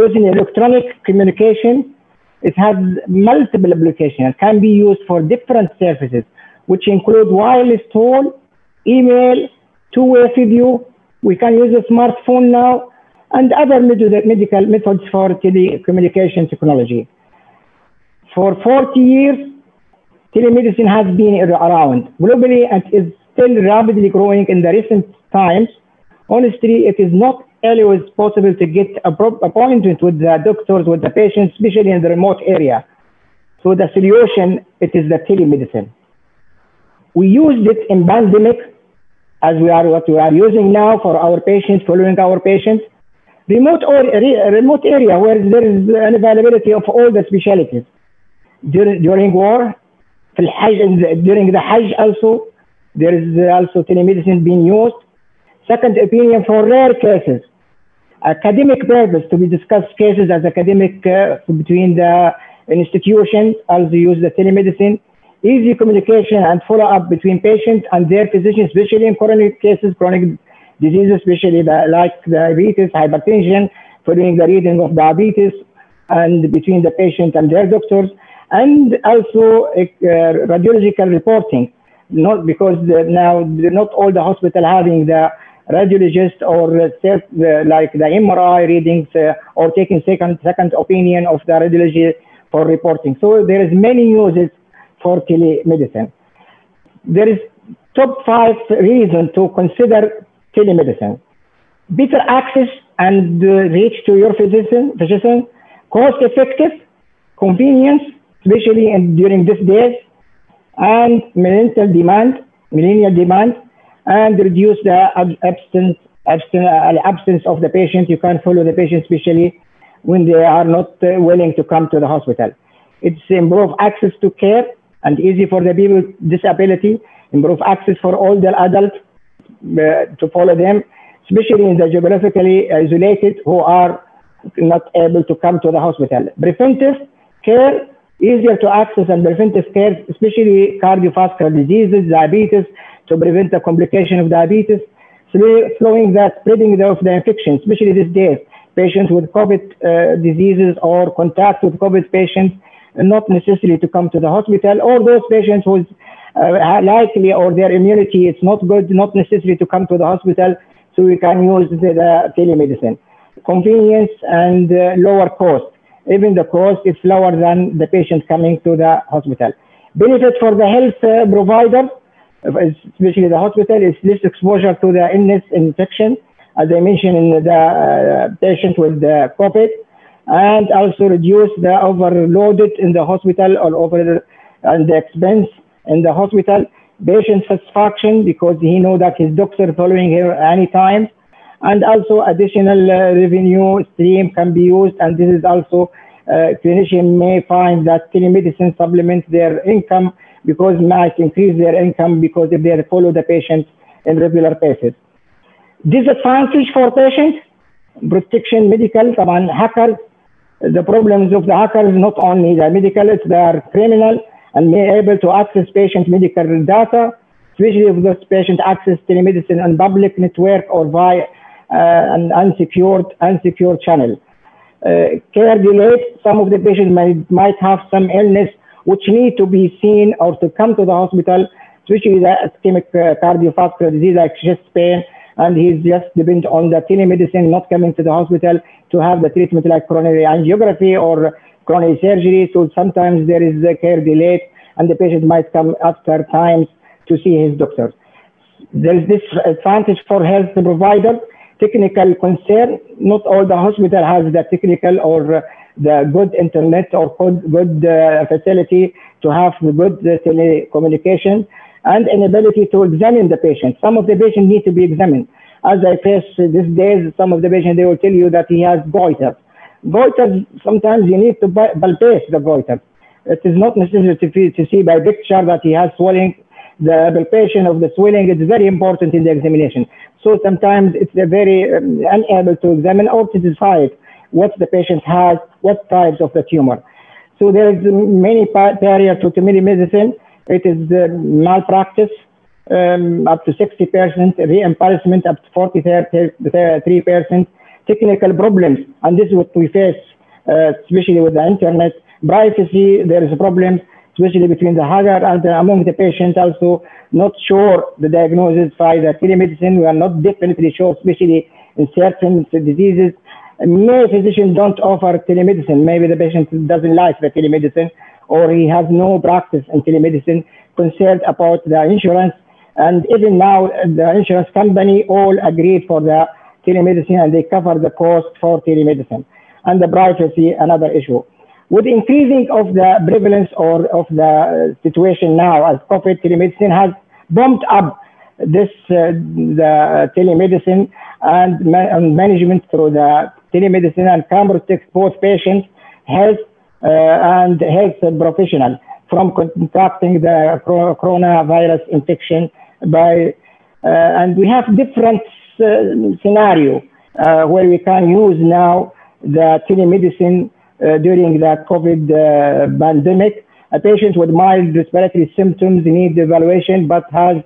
using electronic communication. It has multiple applications, can be used for different services, which include wireless tool, email, two-way video, we can use a smartphone now and other medical methods for telecommunication technology. For 40 years, telemedicine has been around globally and is still rapidly growing in the recent times. Honestly, it is not always possible to get a appointment with the doctors, with the patients, especially in the remote area. So the solution, it is the telemedicine. We used it in pandemic as we are what we are using now for our patients, following our patients. Remote or remote area where there is an availability of all the specialties. During, during war, during the Hajj also, there is also telemedicine being used. Second opinion for rare cases. Academic purpose to be discussed cases as academic uh, between the institutions, also use the telemedicine easy communication and follow-up between patients and their physicians, especially in chronic cases, chronic diseases, especially the, like diabetes, hypertension, following the reading of diabetes, and between the patient and their doctors, and also uh, radiological reporting. Not because the, now not all the hospital having the radiologist or self, uh, like the MRI readings uh, or taking second second opinion of the radiology for reporting. So there is many uses for telemedicine. There is top five reasons to consider telemedicine. Better access and uh, reach to your physician, physician, cost effective, convenience, especially in, during these days, and millennial demand, millennial demand, and reduce the absence, absence, uh, absence of the patient. You can follow the patient, especially when they are not uh, willing to come to the hospital. It's improve access to care and easy for the people with disability, improve access for the adults uh, to follow them, especially in the geographically isolated who are not able to come to the hospital. Preventive care, easier to access and preventive care, especially cardiovascular diseases, diabetes, to prevent the complication of diabetes. slowing the spreading of the infection, especially these days. Patients with COVID uh, diseases or contact with COVID patients, not necessarily to come to the hospital, or those patients who's uh, likely or their immunity is not good, not necessary to come to the hospital, so we can use the, the telemedicine. Convenience and uh, lower cost. Even the cost is lower than the patient coming to the hospital. Benefit for the health uh, provider, especially the hospital, is less exposure to the illness infection, as I mentioned in the uh, patient with the COVID, and also reduce the overloaded in the hospital or over and the expense in the hospital. Patient satisfaction because he know that his doctor following him anytime, and also additional uh, revenue stream can be used, and this is also uh, clinician may find that telemedicine supplements their income because might increase their income because if they follow the patient in regular basis. Disadvantage for patients, protection medical, طبعا hackers, the problems of the hackers not only the medical, it's they are criminal and may able to access patient medical data, especially if those patient access telemedicine on public network or via uh, an unsecured, unsecured channel. Uh, care delayed, some of the patients might, might have some illness which need to be seen or to come to the hospital, especially the ischemic uh, cardiovascular disease like chest pain, and he's just depend on the telemedicine, not coming to the hospital to have the treatment like coronary angiography or coronary surgery. So sometimes there is a care delayed, and the patient might come after times to see his doctor. There is this advantage for health provider, technical concern. Not all the hospital has the technical or the good internet or good, good uh, facility to have good uh, telecommunication and inability to examine the patient. Some of the patients need to be examined. As I face these days, some of the patients, they will tell you that he has goiter. Goiter, sometimes you need to palpate the goiter. It is not necessary to, to see by picture that he has swelling. The palpation of the swelling is very important in the examination. So sometimes it's very um, unable to examine or to decide what the patient has, what types of the tumor. So there is many barriers to telemedicine. It is uh, malpractice, um, up to 60%, reimbursement up to 43%, technical problems, and this is what we face, uh, especially with the internet. Privacy, there is a problem, especially between the hacker and uh, among the patients also not sure the diagnosis by the telemedicine. We are not definitely sure, especially in certain diseases. Many physicians don't offer telemedicine. Maybe the patient doesn't like the telemedicine or he has no practice in telemedicine, concerned about the insurance. And even now, the insurance company all agreed for the telemedicine and they cover the cost for telemedicine. And the privacy, another issue. With increasing of the prevalence or of the situation now as COVID telemedicine has bumped up this uh, the telemedicine and, ma and management through the telemedicine and can protect both patients' health uh, and health professional from contracting the coronavirus infection by uh, and we have different uh, scenario where we can use now the telemedicine during the COVID pandemic. A patient with mild respiratory symptoms need evaluation but has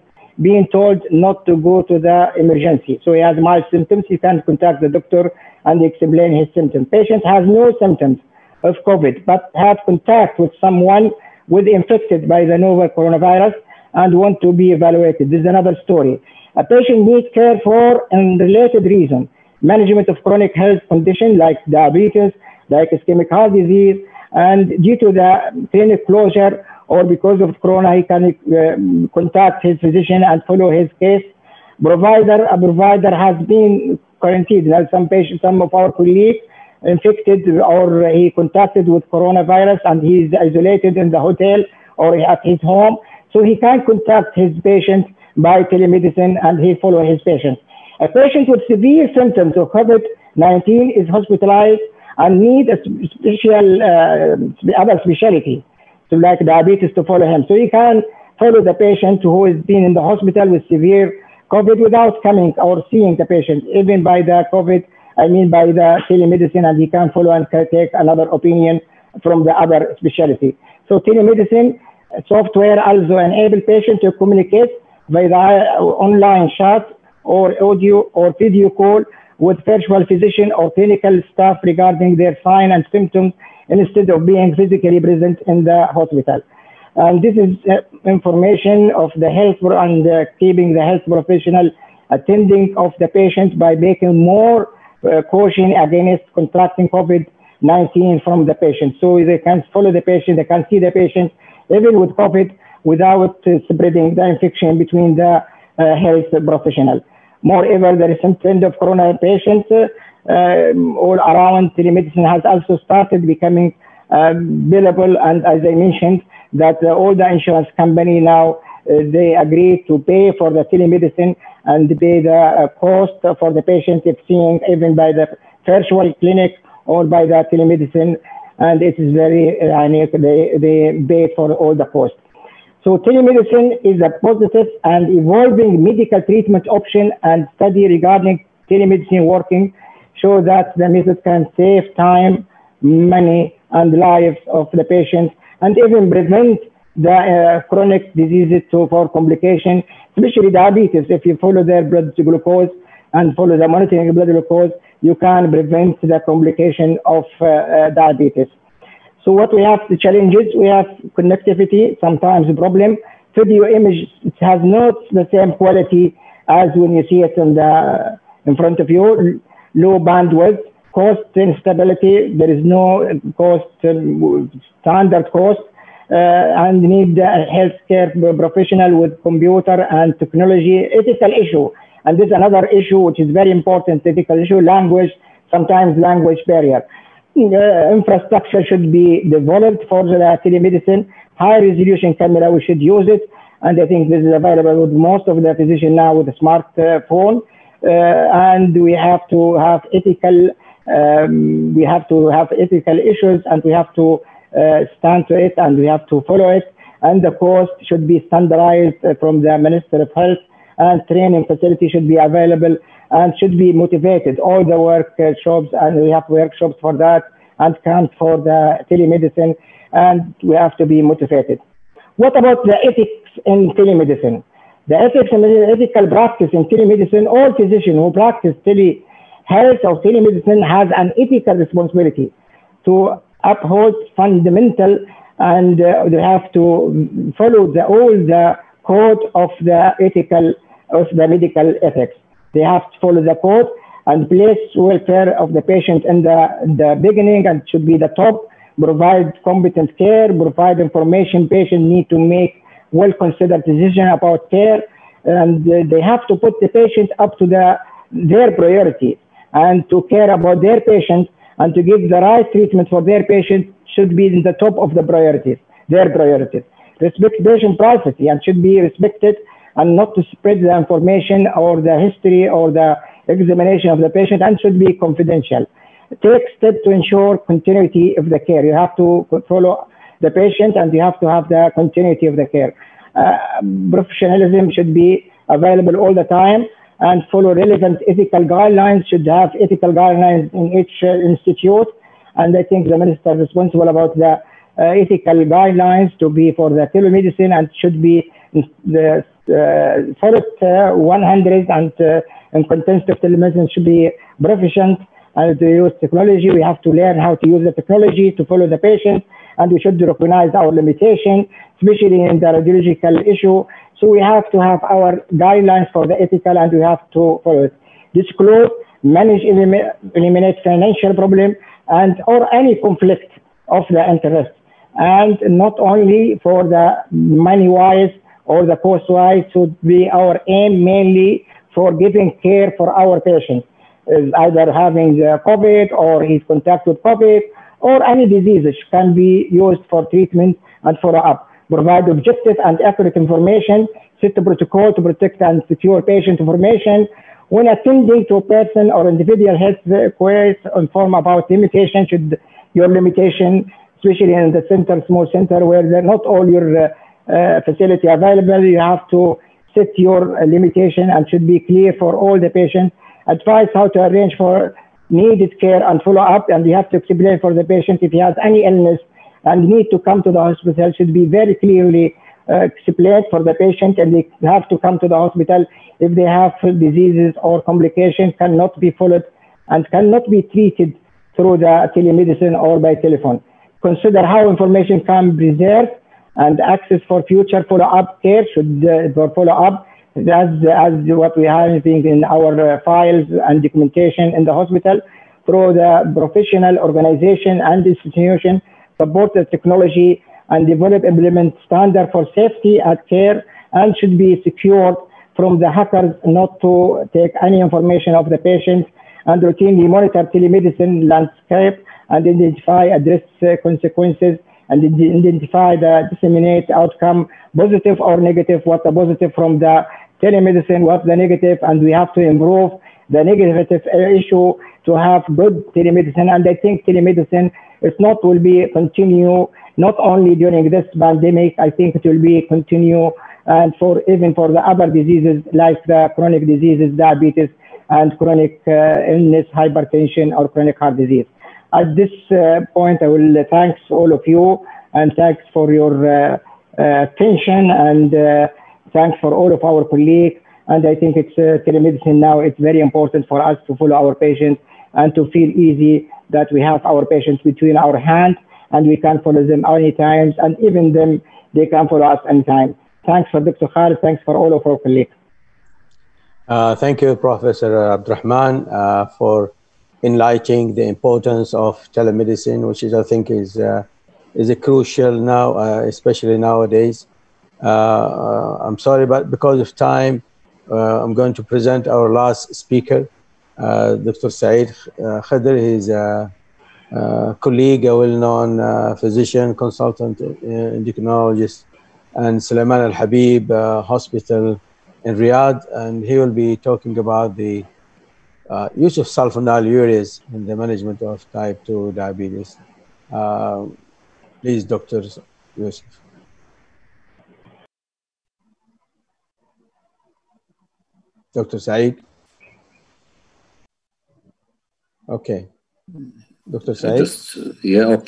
been told not to go to the emergency. So he has mild symptoms, he can contact the doctor and explain his symptoms. Patient has no symptoms of COVID, but had contact with someone with infected by the novel coronavirus and want to be evaluated. This is another story. A patient needs care for unrelated reason. Management of chronic health condition like diabetes, like ischemic heart disease, and due to the clinic closure or because of corona, he can uh, contact his physician and follow his case. Provider, a provider has been quarantined. Now, some patients, some of our colleagues infected or he contacted with coronavirus and he's isolated in the hotel or at his home. So he can contact his patient by telemedicine and he follow his patient. A patient with severe symptoms of COVID-19 is hospitalized and need a special uh, other specialty, so like diabetes to follow him. So he can follow the patient who has been in the hospital with severe COVID without coming or seeing the patient, even by the COVID I mean by the telemedicine, and he can follow and can take another opinion from the other specialty. So telemedicine software also enable patient to communicate by the uh, online chat or audio or video call with virtual physician or clinical staff regarding their sign and symptoms instead of being physically present in the hospital. And this is uh, information of the health and uh, keeping the health professional attending of the patient by making more uh, caution against contracting COVID-19 from the patient. So they can follow the patient, they can see the patient, even with COVID, without spreading the infection between the uh, health professional. Moreover, the recent trend of corona patients uh, all around telemedicine has also started becoming um, billable. And as I mentioned, that uh, all the insurance company now uh, they agree to pay for the telemedicine and pay the uh, cost for the patient if seen even by the virtual clinic or by the telemedicine. And it is very, uh, they, they pay for all the cost. So telemedicine is a positive and evolving medical treatment option and study regarding telemedicine working show that the method can save time, money, and lives of the patients and even prevent the uh, chronic diseases to, for complication, especially diabetes. If you follow their blood glucose and follow the monitoring blood glucose, you can prevent the complication of uh, uh, diabetes. So what we have the challenges, we have connectivity, sometimes problem. Video image has not the same quality as when you see it in the in front of you. Low bandwidth, cost instability. There is no cost um, standard cost. Uh, and need a healthcare professional with computer and technology ethical issue. And this is another issue which is very important, ethical issue, language, sometimes language barrier. Uh, infrastructure should be developed for the telemedicine. High resolution camera, we should use it. And I think this is available with most of the physicians now with a smartphone. Uh, and we have to have ethical, um, we have to have ethical issues and we have to uh, stand to it and we have to follow it. And the cost should be standardized from the Minister of Health and training facility should be available and should be motivated. All the workshops and we have workshops for that and camps for the telemedicine and we have to be motivated. What about the ethics in telemedicine? The ethics and ethical practice in telemedicine, all physicians who practice telehealth or telemedicine has an ethical responsibility to uphold fundamental and uh, they have to follow the, all the code of the ethical of the medical ethics. They have to follow the code and place welfare of the patient in the, the beginning and should be the top, provide competent care, provide information patient need to make well-considered decision about care, and they have to put the patient up to the, their priority and to care about their patient and to give the right treatment for their patient should be in the top of the priorities, their priorities. Respect patient privacy and should be respected and not to spread the information or the history or the examination of the patient and should be confidential. Take steps to ensure continuity of the care. You have to follow the patient and you have to have the continuity of the care. Uh, professionalism should be available all the time and follow relevant ethical guidelines, should have ethical guidelines in each uh, institute. And I think the minister is responsible about the uh, ethical guidelines to be for the telemedicine and should be the uh, first uh, 100 and uh, in context of telemedicine should be proficient and to use technology. We have to learn how to use the technology to follow the patient and we should recognize our limitation, especially in the radiological issue so we have to have our guidelines for the ethical and we have to follow it. Disclose, manage, eliminate financial problem and or any conflict of the interest. And not only for the money wise or the cost wise should be our aim mainly for giving care for our patients, Is either having the COVID or his contact with COVID or any diseases can be used for treatment and follow up provide objective and accurate information, set a protocol to protect and secure patient information. When attending to a person or individual health queries, inform about limitation, should your limitation, especially in the center, small center, where not all your uh, uh, facility available, you have to set your uh, limitation and should be clear for all the patients. Advise how to arrange for needed care and follow up, and you have to explain for the patient if he has any illness and need to come to the hospital should be very clearly uh, explained for the patient and they have to come to the hospital if they have diseases or complications cannot be followed and cannot be treated through the telemedicine or by telephone. Consider how information can be preserved and access for future follow-up care should uh, for follow-up as, as what we have in our uh, files and documentation in the hospital through the professional organization and institution support the technology and develop implement standard for safety at care and should be secured from the hackers not to take any information of the patient and routinely monitor telemedicine landscape and identify address uh, consequences and identify the disseminate outcome positive or negative what the positive from the telemedicine what's the negative and we have to improve the negative issue to have good telemedicine and i think telemedicine is not will be continue not only during this pandemic i think it will be continue and for even for the other diseases like the chronic diseases diabetes and chronic uh, illness hypertension or chronic heart disease. At this uh, point, I will thanks all of you and thanks for your uh, uh, attention and thanks for all of our colleagues. And I think it's telemedicine now. It's very important for us to follow our patients and to feel easy that we have our patients between our hands and we can follow them any anytime and even them they can follow us anytime. Thanks for Dr. Khalid. Thanks for all of our colleagues. Uh, thank you, Professor Abdurrahman, uh, for enlightening the importance of telemedicine, which is, I think, is uh, is a crucial now, uh, especially nowadays. Uh, uh I'm sorry, but because of time, uh, I'm going to present our last speaker, uh, Dr. Saeed Khadr. He's a, a colleague, a well-known physician, consultant, endocrinologist, and Sulaiman Al Habib Hospital in Riyadh, and he will be talking about the uh, use of sulfonylureas in the management of type 2 diabetes. Uh, please, Dr. Yusuf. Dr. Saeed? Okay. Dr. Saeed? Just, yeah,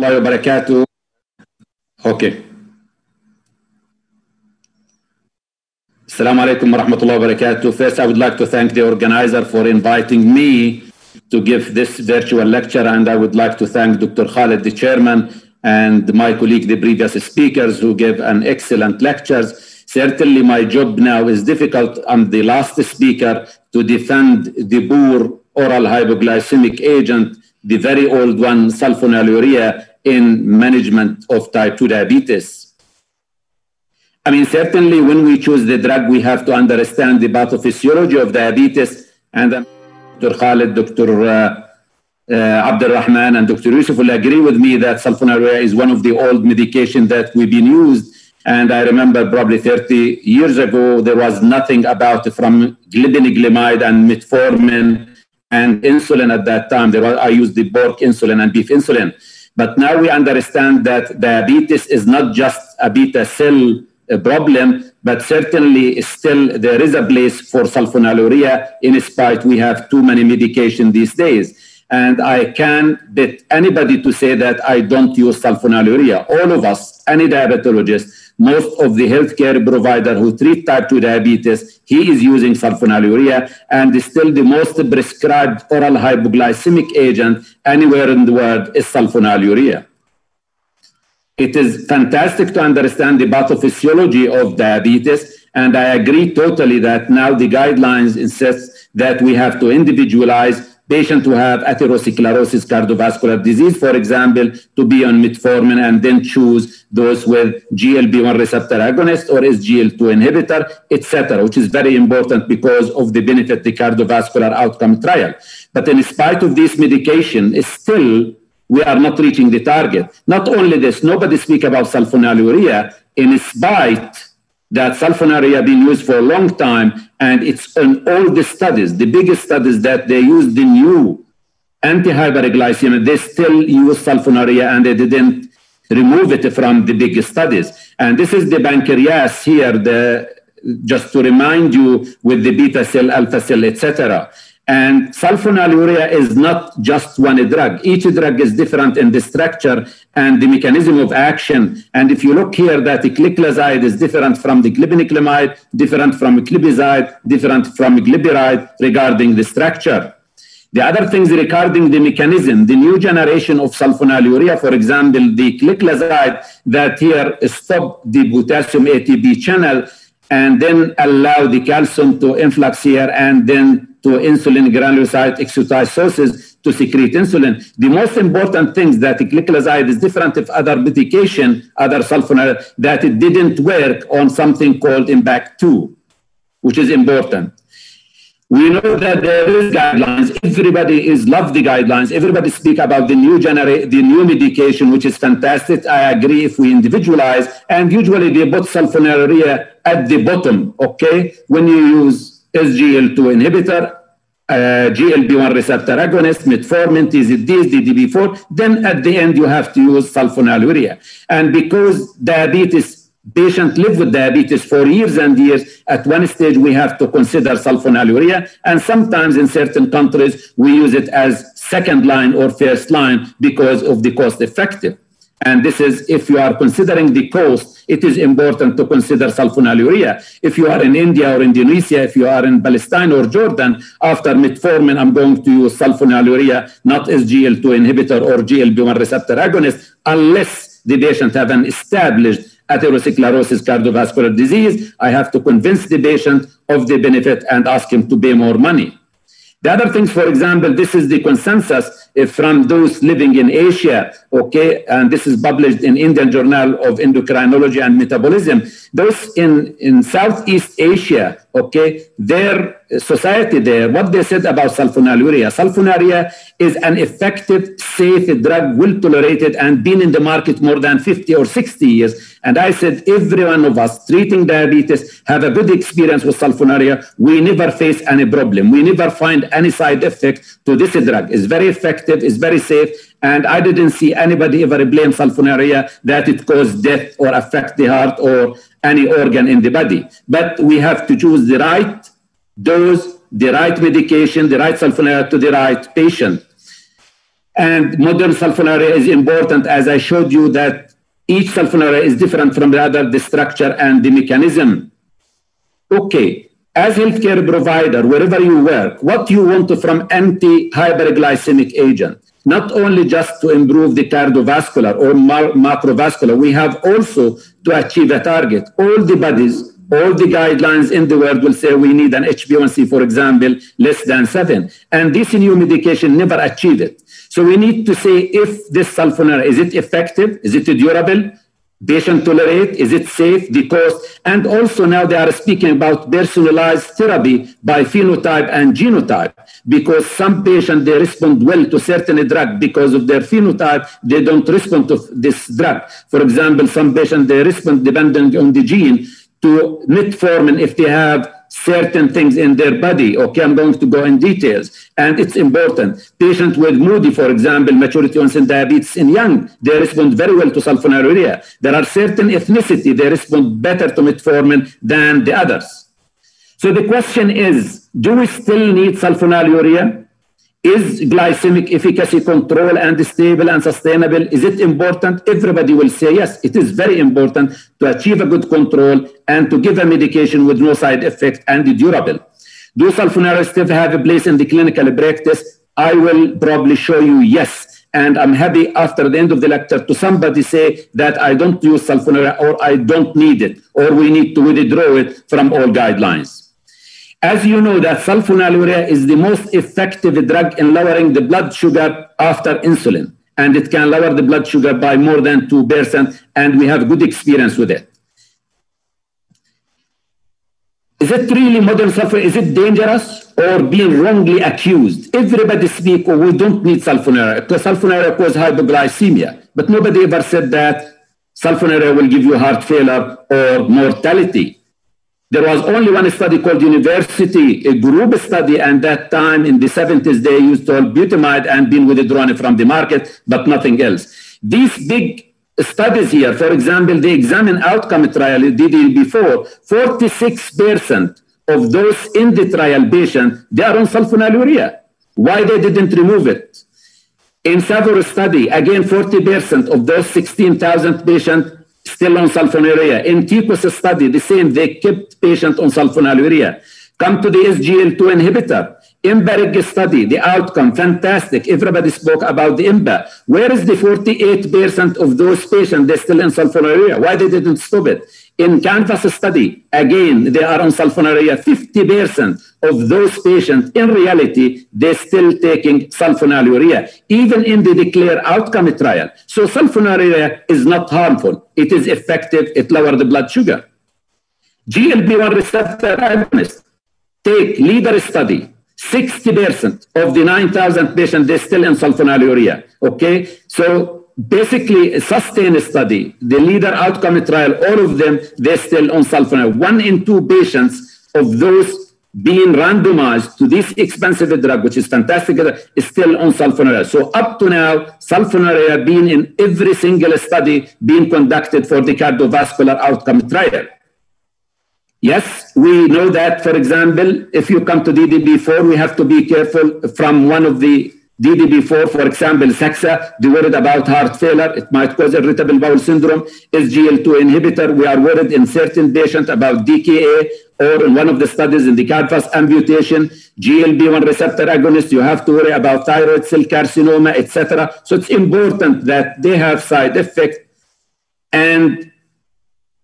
الله وبركاته اوكي Assalamu alaikum wa rahmatullahi wa barakatuh. First, I would like to thank the organizer for inviting me to give this virtual lecture, and I would like to thank Dr. Khalid, the chairman, and my colleague, the previous speakers who gave an excellent lectures. Certainly, my job now is difficult. I'm the last speaker to defend the poor oral hypoglycemic agent, the very old one, sulfonylurea, in management of type 2 diabetes. I mean, certainly when we choose the drug, we have to understand the pathophysiology of diabetes. And um, Dr. Khalid, Dr. Uh, uh, Abdurrahman, and Dr. Yusuf will agree with me that sulfonylurea is one of the old medication that we've been used. And I remember probably 30 years ago, there was nothing about it from glibenclamide and metformin and insulin at that time. Was, I used the pork insulin and beef insulin. But now we understand that diabetes is not just a beta cell uh, problem, but certainly still there is a place for sulfonylurea in spite we have too many medication these days. And I can bet anybody to say that I don't use sulfonylurea. All of us, any diabetologist, most of the healthcare provider who treat type 2 diabetes, he is using sulfonylurea and still the most prescribed oral hypoglycemic agent anywhere in the world is sulfonylurea. It is fantastic to understand the pathophysiology of diabetes, and I agree totally that now the guidelines insist that we have to individualize patients who have atherosclerosis cardiovascular disease, for example, to be on metformin and then choose those with GLP-1 receptor agonist or SGLT2 inhibitor, etc., which is very important because of the benefit the cardiovascular outcome trial. But in spite of this medication, still we are not reaching the target. Not only this, nobody speak about sulfonylurea in spite that sulfonylurea been used for a long time and it's in all the studies, the biggest studies that they use the new anti-hyperglycemia, they still use sulfonylurea and they didn't remove it from the big studies. And this is the pancreas here, the, just to remind you with the beta cell, alpha cell, etc. And sulfonylurea is not just one drug. Each drug is different in the structure and the mechanism of action. And if you look here, that the gliclazide is different from the glibenclamide, different from glipizide, different from glipiride regarding the structure. The other things regarding the mechanism, the new generation of sulfonylurea, for example, the gliclazide that here stop the potassium ATP channel and then allow the calcium to influx here and then to insulin granulocyte exocytosis to secrete insulin. The most important things that gliclazide is different of other medication, other sulfonyl, that it didn't work on something called Epac2, which is important. We know that there is guidelines. Everybody is love the guidelines. Everybody speak about the new genera- the new medication, which is fantastic. I agree if we individualize, and usually they put sulfonylurea at the bottom. Okay, when you use SGL2 inhibitor, uh, GLP-1 receptor agonist, metformin, TZDs, DDP4, then at the end you have to use sulfonylurea. And because diabetes Patients live with diabetes for years and years. At one stage, we have to consider sulfonylurea, and sometimes in certain countries, we use it as second line or first line because of the cost effective. And this is, if you are considering the cost, it is important to consider sulfonylurea. If you are in India or Indonesia, if you are in Palestine or Jordan, after metformin, I'm going to use sulfonylurea, not SGL2 inhibitor or GLP-1 receptor agonist, unless the patient have an established atherosclerosis cardiovascular disease, I have to convince the patient of the benefit and ask him to pay more money. The other things, for example, this is the consensus eh, from those living in Asia, okay, and this is published in Indian Journal of Endocrinology and Metabolism. Those in, in Southeast Asia, okay, their uh, society there, what they said about sulfonylurea. Sulfonylurea is an effective, safe drug, well tolerated, and been in the market more than 50 or 60 years. And I said, every one of us treating diabetes have a good experience with sulfonylurea. We never face any problem. We never find any side effect to this drug. It's very effective, it's very safe, and I didn't see anybody ever blame sulfonylurea that it caused death or affect the heart or any organ in the body. But we have to choose the right dose, the right medication, the right sulfonylurea to the right patient. And modern sulfonylurea is important, as I showed you that each sulfonylurea is different from the other, the structure and the mechanism. Okay, as healthcare provider, wherever you work, what you want from anti-hyperglycemic agent? Not only just to improve the cardiovascular or macrovascular, we have also to achieve a target. All the bodies, all the guidelines in the world will say we need an HbA1c, for example, less than seven. And this new medication never achieved it. So we need to say if this sulfonylurea, is it effective? Is it durable? Patient tolerate? Is it safe? The cost? And also now they are speaking about personalized therapy by phenotype and genotype because some patients, they respond well to certain drug because of their phenotype. They don't respond to this drug. For example, some patients, they respond depending on the gene to metformin if they have certain things in their body. Okay, I'm going to go in details. And it's important. Patients with MODY, for example, maturity onset diabetes in young, they respond very well to sulfonylurea. There are certain ethnicity, they respond better to metformin than the others. So the question is, do we still need sulfonylurea? Is glycemic efficacy control and stable and sustainable? Is it important? Everybody will say yes, it is very important to achieve a good control and to give a medication with no side effect and durable. Do sulfonylurea still have a place in the clinical practice? I will probably show you yes. And I'm happy after the end of the lecture to somebody say that I don't use sulfonylurea or I don't need it or we need to withdraw it from all guidelines. As you know that sulfonylurea is the most effective drug in lowering the blood sugar after insulin. And it can lower the blood sugar by more than 2%. And we have good experience with it. Is it really modern sulfur? Is it dangerous or being wrongly accused? Everybody speak, oh, we don't need sulfonylurea because sulfonylurea causes hypoglycemia. But nobody ever said that sulfonylurea will give you heart failure or mortality. There was only one study called university, a group study, and that time in the 70s, they used tolbutamide and been withdrawn from the market, but nothing else. These big studies here, for example, the examine outcome trial did it before, 46% of those in the trial patient, they are on sulfonylurea. Why they didn't remove it? In several study, again, 40% of those 16,000 patients still on sulfonylurea. In TECOS study, the same, they kept patient on sulfonylurea. Come to the SGL2 inhibitor. EMPA study, the outcome, fantastic. Everybody spoke about the EMPA. Where is the 48% of those patients, they're still in sulfonylurea? Why they didn't stop it? In Canvas study, again, they are on sulfonylurea. 50% of those patients, in reality, they're still taking sulfonylurea, even in the declare outcome trial. So sulfonylurea is not harmful. It is effective. It lowers the blood sugar. GLP-1 receptor agonist. Take leader study. 60% of the 9,000 patients, they're still in sulfonylurea. Okay? So basically a sustained study, the leader outcome trial, all of them, they're still on sulfonylurea. One in two patients of those being randomized to this expensive drug, which is fantastic, is still on sulfonylurea. So up to now, sulfonylurea being in every single study being conducted for the cardiovascular outcome trial. Yes, we know that, for example, if you come to DDB4, we have to be careful from one of the DDB4, for example, Saxa, they worried about heart failure. It might cause irritable bowel syndrome. SGL2 inhibitor, we are worried in certain patients about DKA or in one of the studies in the CANVAS amputation. GLB-1 receptor agonist, you have to worry about thyroid cell carcinoma, etc. So it's important that they have side effects. And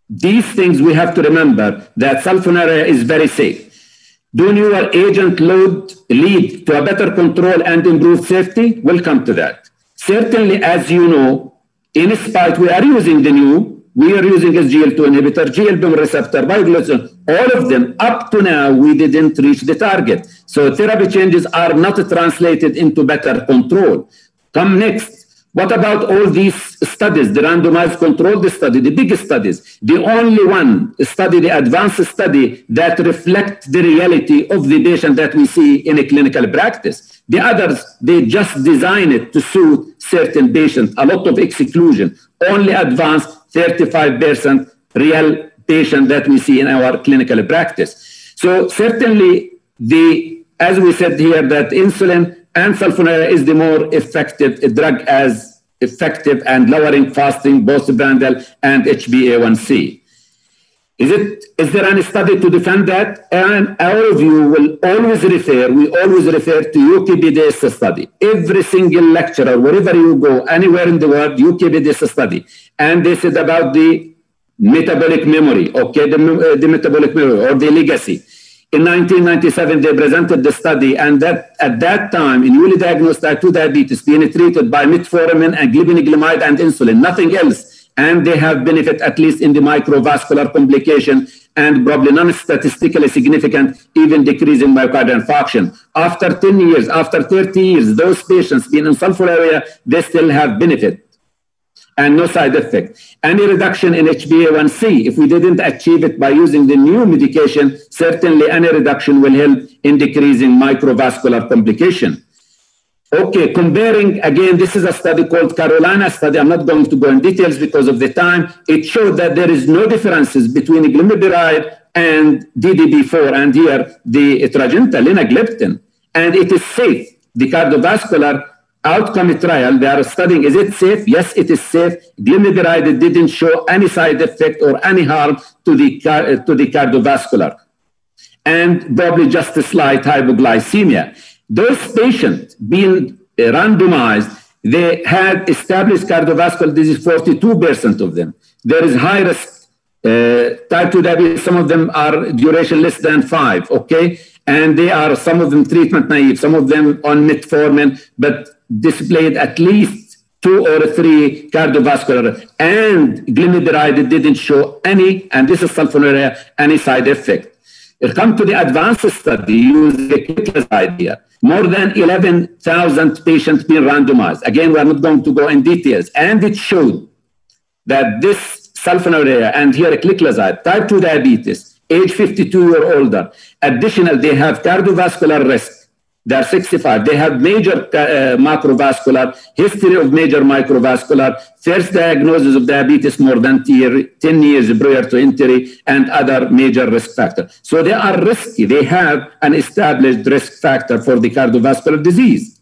these things we have to remember that sulfonylurea is very safe. Do your agent load lead to a better control and improved safety? We'll come to that. Certainly, as you know, in spite we are using the new, we are using SGL2 inhibitor, GLP receptor, biogluten, all of them, up to now, we didn't reach the target. So therapy changes are not translated into better control. Come next, what about all these studies, the randomized controlled study, the big studies? The only one study, the advanced study that reflect the reality of the patient that we see in a clinical practice. The others, they just design it to suit certain patients, a lot of exclusion. Only advanced 35% real patient that we see in our clinical practice. So certainly the, as we said here, that insulin and sulfonylurea is the more effective drug as effective and lowering fasting, both postprandial, and HbA1c. Is it? Is there any study to defend that? And of you will always refer, we always refer to UKBDS study. Every single lecturer, wherever you go, anywhere in the world, UKBDS study. And this is about the metabolic memory, okay, the, uh, the metabolic memory or the legacy. In 1997, they presented the study, and that at that time, in newly diagnosed type 2 diabetes, being treated by metformin and glibenclamide and insulin, nothing else, and they have benefit at least in the microvascular complication and probably non-statistically significant, even decrease in myocardial infarction. After 10 years, after 30 years, those patients being in sulfonylurea, they still have benefit and no side effect. Any reduction in HbA1c, if we didn't achieve it by using the new medication, certainly any reduction will help in decreasing microvascular complication. Okay, comparing, again, this is a study called Carolina study. I'm not going to go in details because of the time. It showed that there is no differences between glimepiride and DDB4, and here the etragenta, linagliptin, and it is safe the cardiovascular outcome trial, they are studying, is it safe? Yes, it is safe. Glimepiride didn't show any side effect or any harm to the, to the cardiovascular. And probably just a slight hypoglycemia. Those patients being randomized, they had established cardiovascular disease, 42% of them. There is high risk uh, type 2 diabetes, some of them are duration less than five, okay? And they are, some of them treatment naive, some of them on metformin, but displayed at least two or three cardiovascular. And glimepiride didn't show any, and this is sulfonylurea, uh, any side effect. It come to the advanced study using the gliclazide here. More than 11,000 patients being randomized. Again, we are not going to go in details. And it showed that this sulfonylurea and here gliclazide, type 2 diabetes, age 52 or older. Additional, they have cardiovascular risk. They are 65. They have major uh, macrovascular, history of major microvascular, first diagnosis of diabetes more than 10 years prior to entry, and other major risk factor. So they are risky. They have an established risk factor for the cardiovascular disease.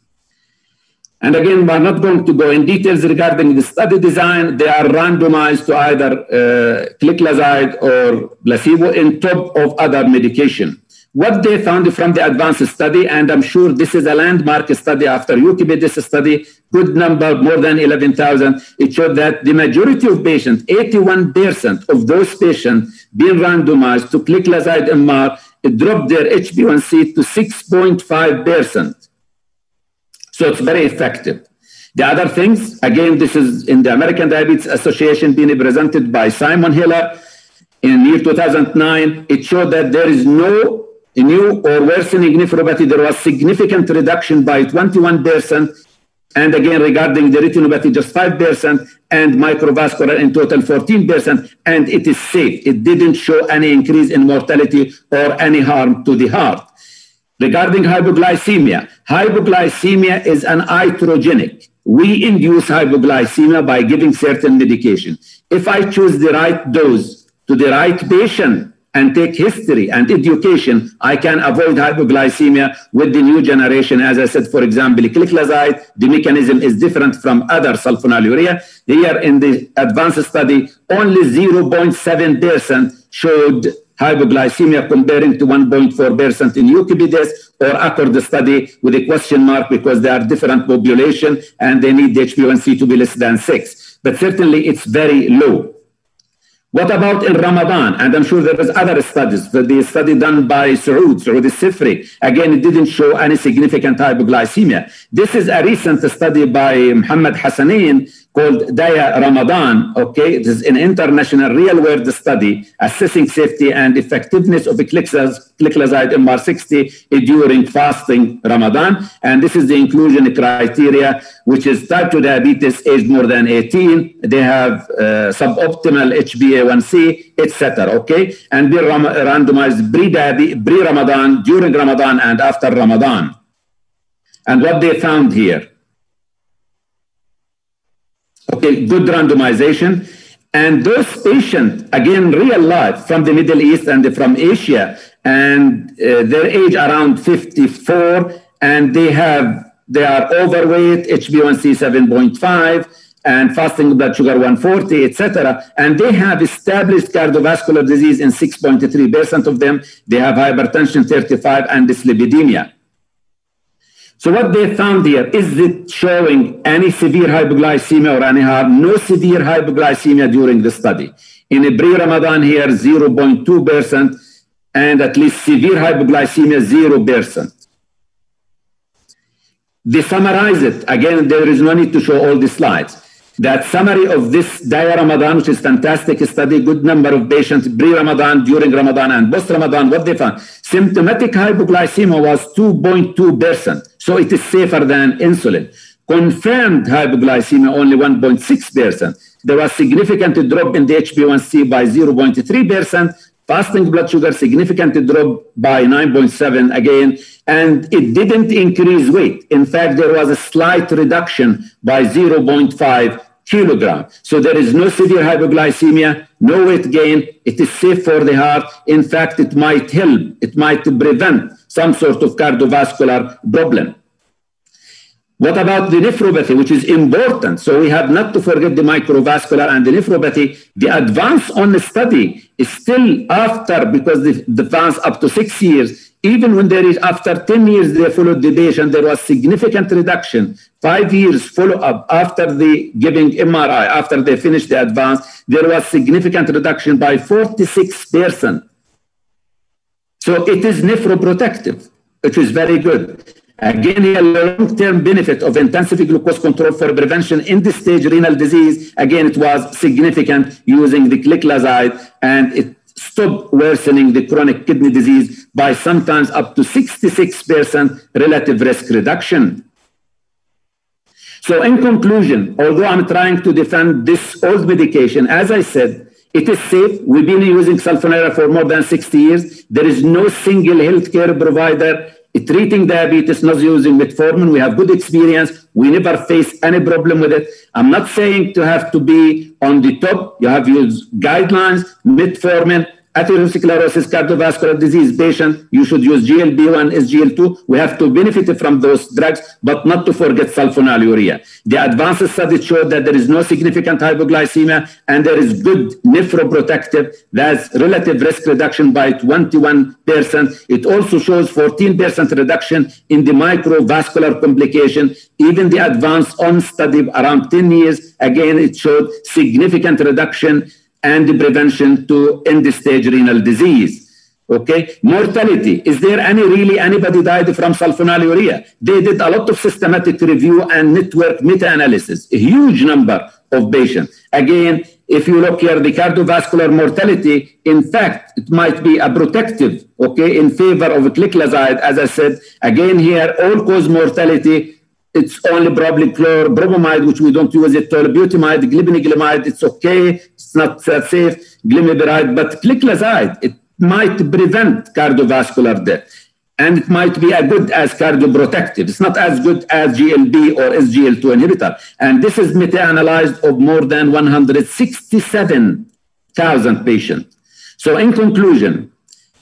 And again, we're not going to go in details regarding the study design. They are randomized to either uh, gliclazide or placebo in top of other medication. What they found from the advanced study, and I'm sure this is a landmark study after UKB, this study, good number, more than 11,000, it showed that the majority of patients, 81% of those patients being randomized to gliclazide MR, dropped their HbA1c to 6.5%. So it's very effective. The other things, again, this is in the American Diabetes Association being presented by Simon Heller in year 2009. It showed that there is no new or worsening nephropathy. There was significant reduction by 21%. And again, regarding the retinopathy, just 5%, and microvascular in total 14%, and it is safe. It didn't show any increase in mortality or any harm to the heart. Regarding hypoglycemia, hypoglycemia is an iatrogenic. We induce hypoglycemia by giving certain medication. If I choose the right dose to the right patient and take history and education, I can avoid hypoglycemia with the new generation. As I said, for example, gliclazide, the mechanism is different from other sulfonylurea. Here in the advanced study, only 0.7% showed hypoglycemia comparing to 1.4% in UKBDS or ACCORD the study with a question mark because they are different population and they need the HbA1c to be less than 6. But certainly it's very low. What about in Ramadan? And I'm sure there was other studies. The study done by Saud, Saud Sifri. Again, it didn't show any significant hypoglycemia. This is a recent study by Muhammad Hassanin called DIA-RAMADAN. Okay, it is an international real-world study assessing safety and effectiveness of gliclazide MR60 during fasting Ramadan. And this is the inclusion criteria, which is type 2 diabetes aged more than 18. They have uh, suboptimal HbA1c, etc. Okay, and be randomized pre-Ramadan, during Ramadan, and after Ramadan. And what they found here Okay, good randomization. And those patients, again, real life from the Middle East and from Asia, and uh, their age around 54, and they have they are overweight, HbA1c 7.5, and fasting blood sugar 140, etc. And they have established cardiovascular disease in 6.3% of them. They have hypertension 35 and dyslipidemia. So what they found here, is it showing any severe hypoglycemia or any harm? No severe hypoglycemia during the study. In a pre-Ramadan here, 0.2%, and at least severe hypoglycemia, 0%. They summarize it. Again, there is no need to show all the slides. That summary of this DIA-RAMADAN, which is fantastic study, good number of patients pre-Ramadan, during Ramadan, and post-Ramadan, what they found? Symptomatic hypoglycemia was 2.2%. So it is safer than insulin. Confirmed hypoglycemia only 1.6%. There was significant drop in the HbA1c by 0.3%. Fasting blood sugar significantly dropped by 9.7 again, and it didn't increase weight. In fact, there was a slight reduction by 0.5 kilogram. So there is no severe hypoglycemia, no weight gain. It is safe for the heart. In fact, it might help. It might prevent some sort of cardiovascular problem. What about the nephropathy, which is important? So we have not to forget the microvascular and the nephropathy. The advance on the study is still after, because the, advance up to six years, even when there is after 10 years they followed the patient, there was significant reduction. Five years follow-up after the giving MRI, after they finished the advance, there was significant reduction by 46%. So it is nephroprotective, which is very good. Again, a long-term benefit of intensive glucose control for prevention in this stage renal disease. Again, it was significant using the gliclazide and it stopped worsening the chronic kidney disease by sometimes up to 66% relative risk reduction. So in conclusion, although I'm trying to defend this old medication, as I said, it is safe. We've been using sulfonylurea for more than 60 years. There is no single healthcare provider treating diabetes not using metformin. We have good experience. We never face any problem with it. I'm not saying to have to be on the top. You have used guidelines, metformin, atherosclerosis, cardiovascular disease patient, you should use GLP-1, SGL2. We have to benefit from those drugs, but not to forget sulfonylurea. The advanced study showed that there is no significant hypoglycemia and there is good nephroprotective. That's relative risk reduction by 21%. It also shows 14% reduction in the microvascular complication. Even the advanced on study around 10 years, again, it showed significant reduction and the prevention to end stage renal disease. Okay, mortality. Is there any really anybody died from sulfonylurea? They did a lot of systematic review and network meta-analysis, a huge number of patients. Again, if you look here, the cardiovascular mortality, in fact, it might be a protective, okay, in favor of gliclazide. As I said, again here, all-cause mortality it's only probably chlorbromide, which we don't use it, tolbutamide, glibenclamide, it's okay, not safe, glimepiride, but gliclazide, it might prevent cardiovascular death. And it might be as good as cardioprotective. It's not as good as GLB or SGL2 inhibitor. And this is meta-analyzed of more than 167,000 patients. So in conclusion,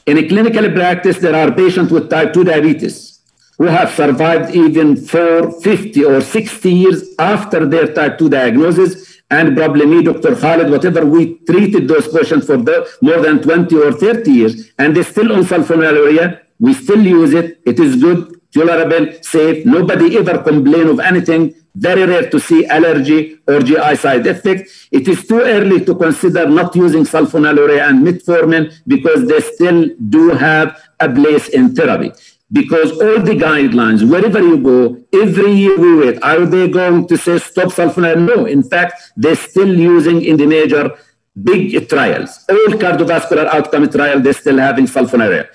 in a clinical practice, there are patients with type 2 diabetes who have survived even for 50 or 60 years after their type 2 diagnosis. And probably me, Dr. Khalid, whatever, we treated those patients for the, more than 20 or 30 years, and they're still on sulfonylurea. We still use it. It is good, tolerable, safe. Nobody ever complain of anything. Very rare to see allergy or GI side effect. It is too early to consider not using sulfonylurea and metformin because they still do have a place in therapy because all the guidelines, wherever you go, every year we wait. Are they going to say stop sulfonylurea? No. In fact, they're still using in the major big trials. All cardiovascular outcome trial, they're still having sulfonylurea.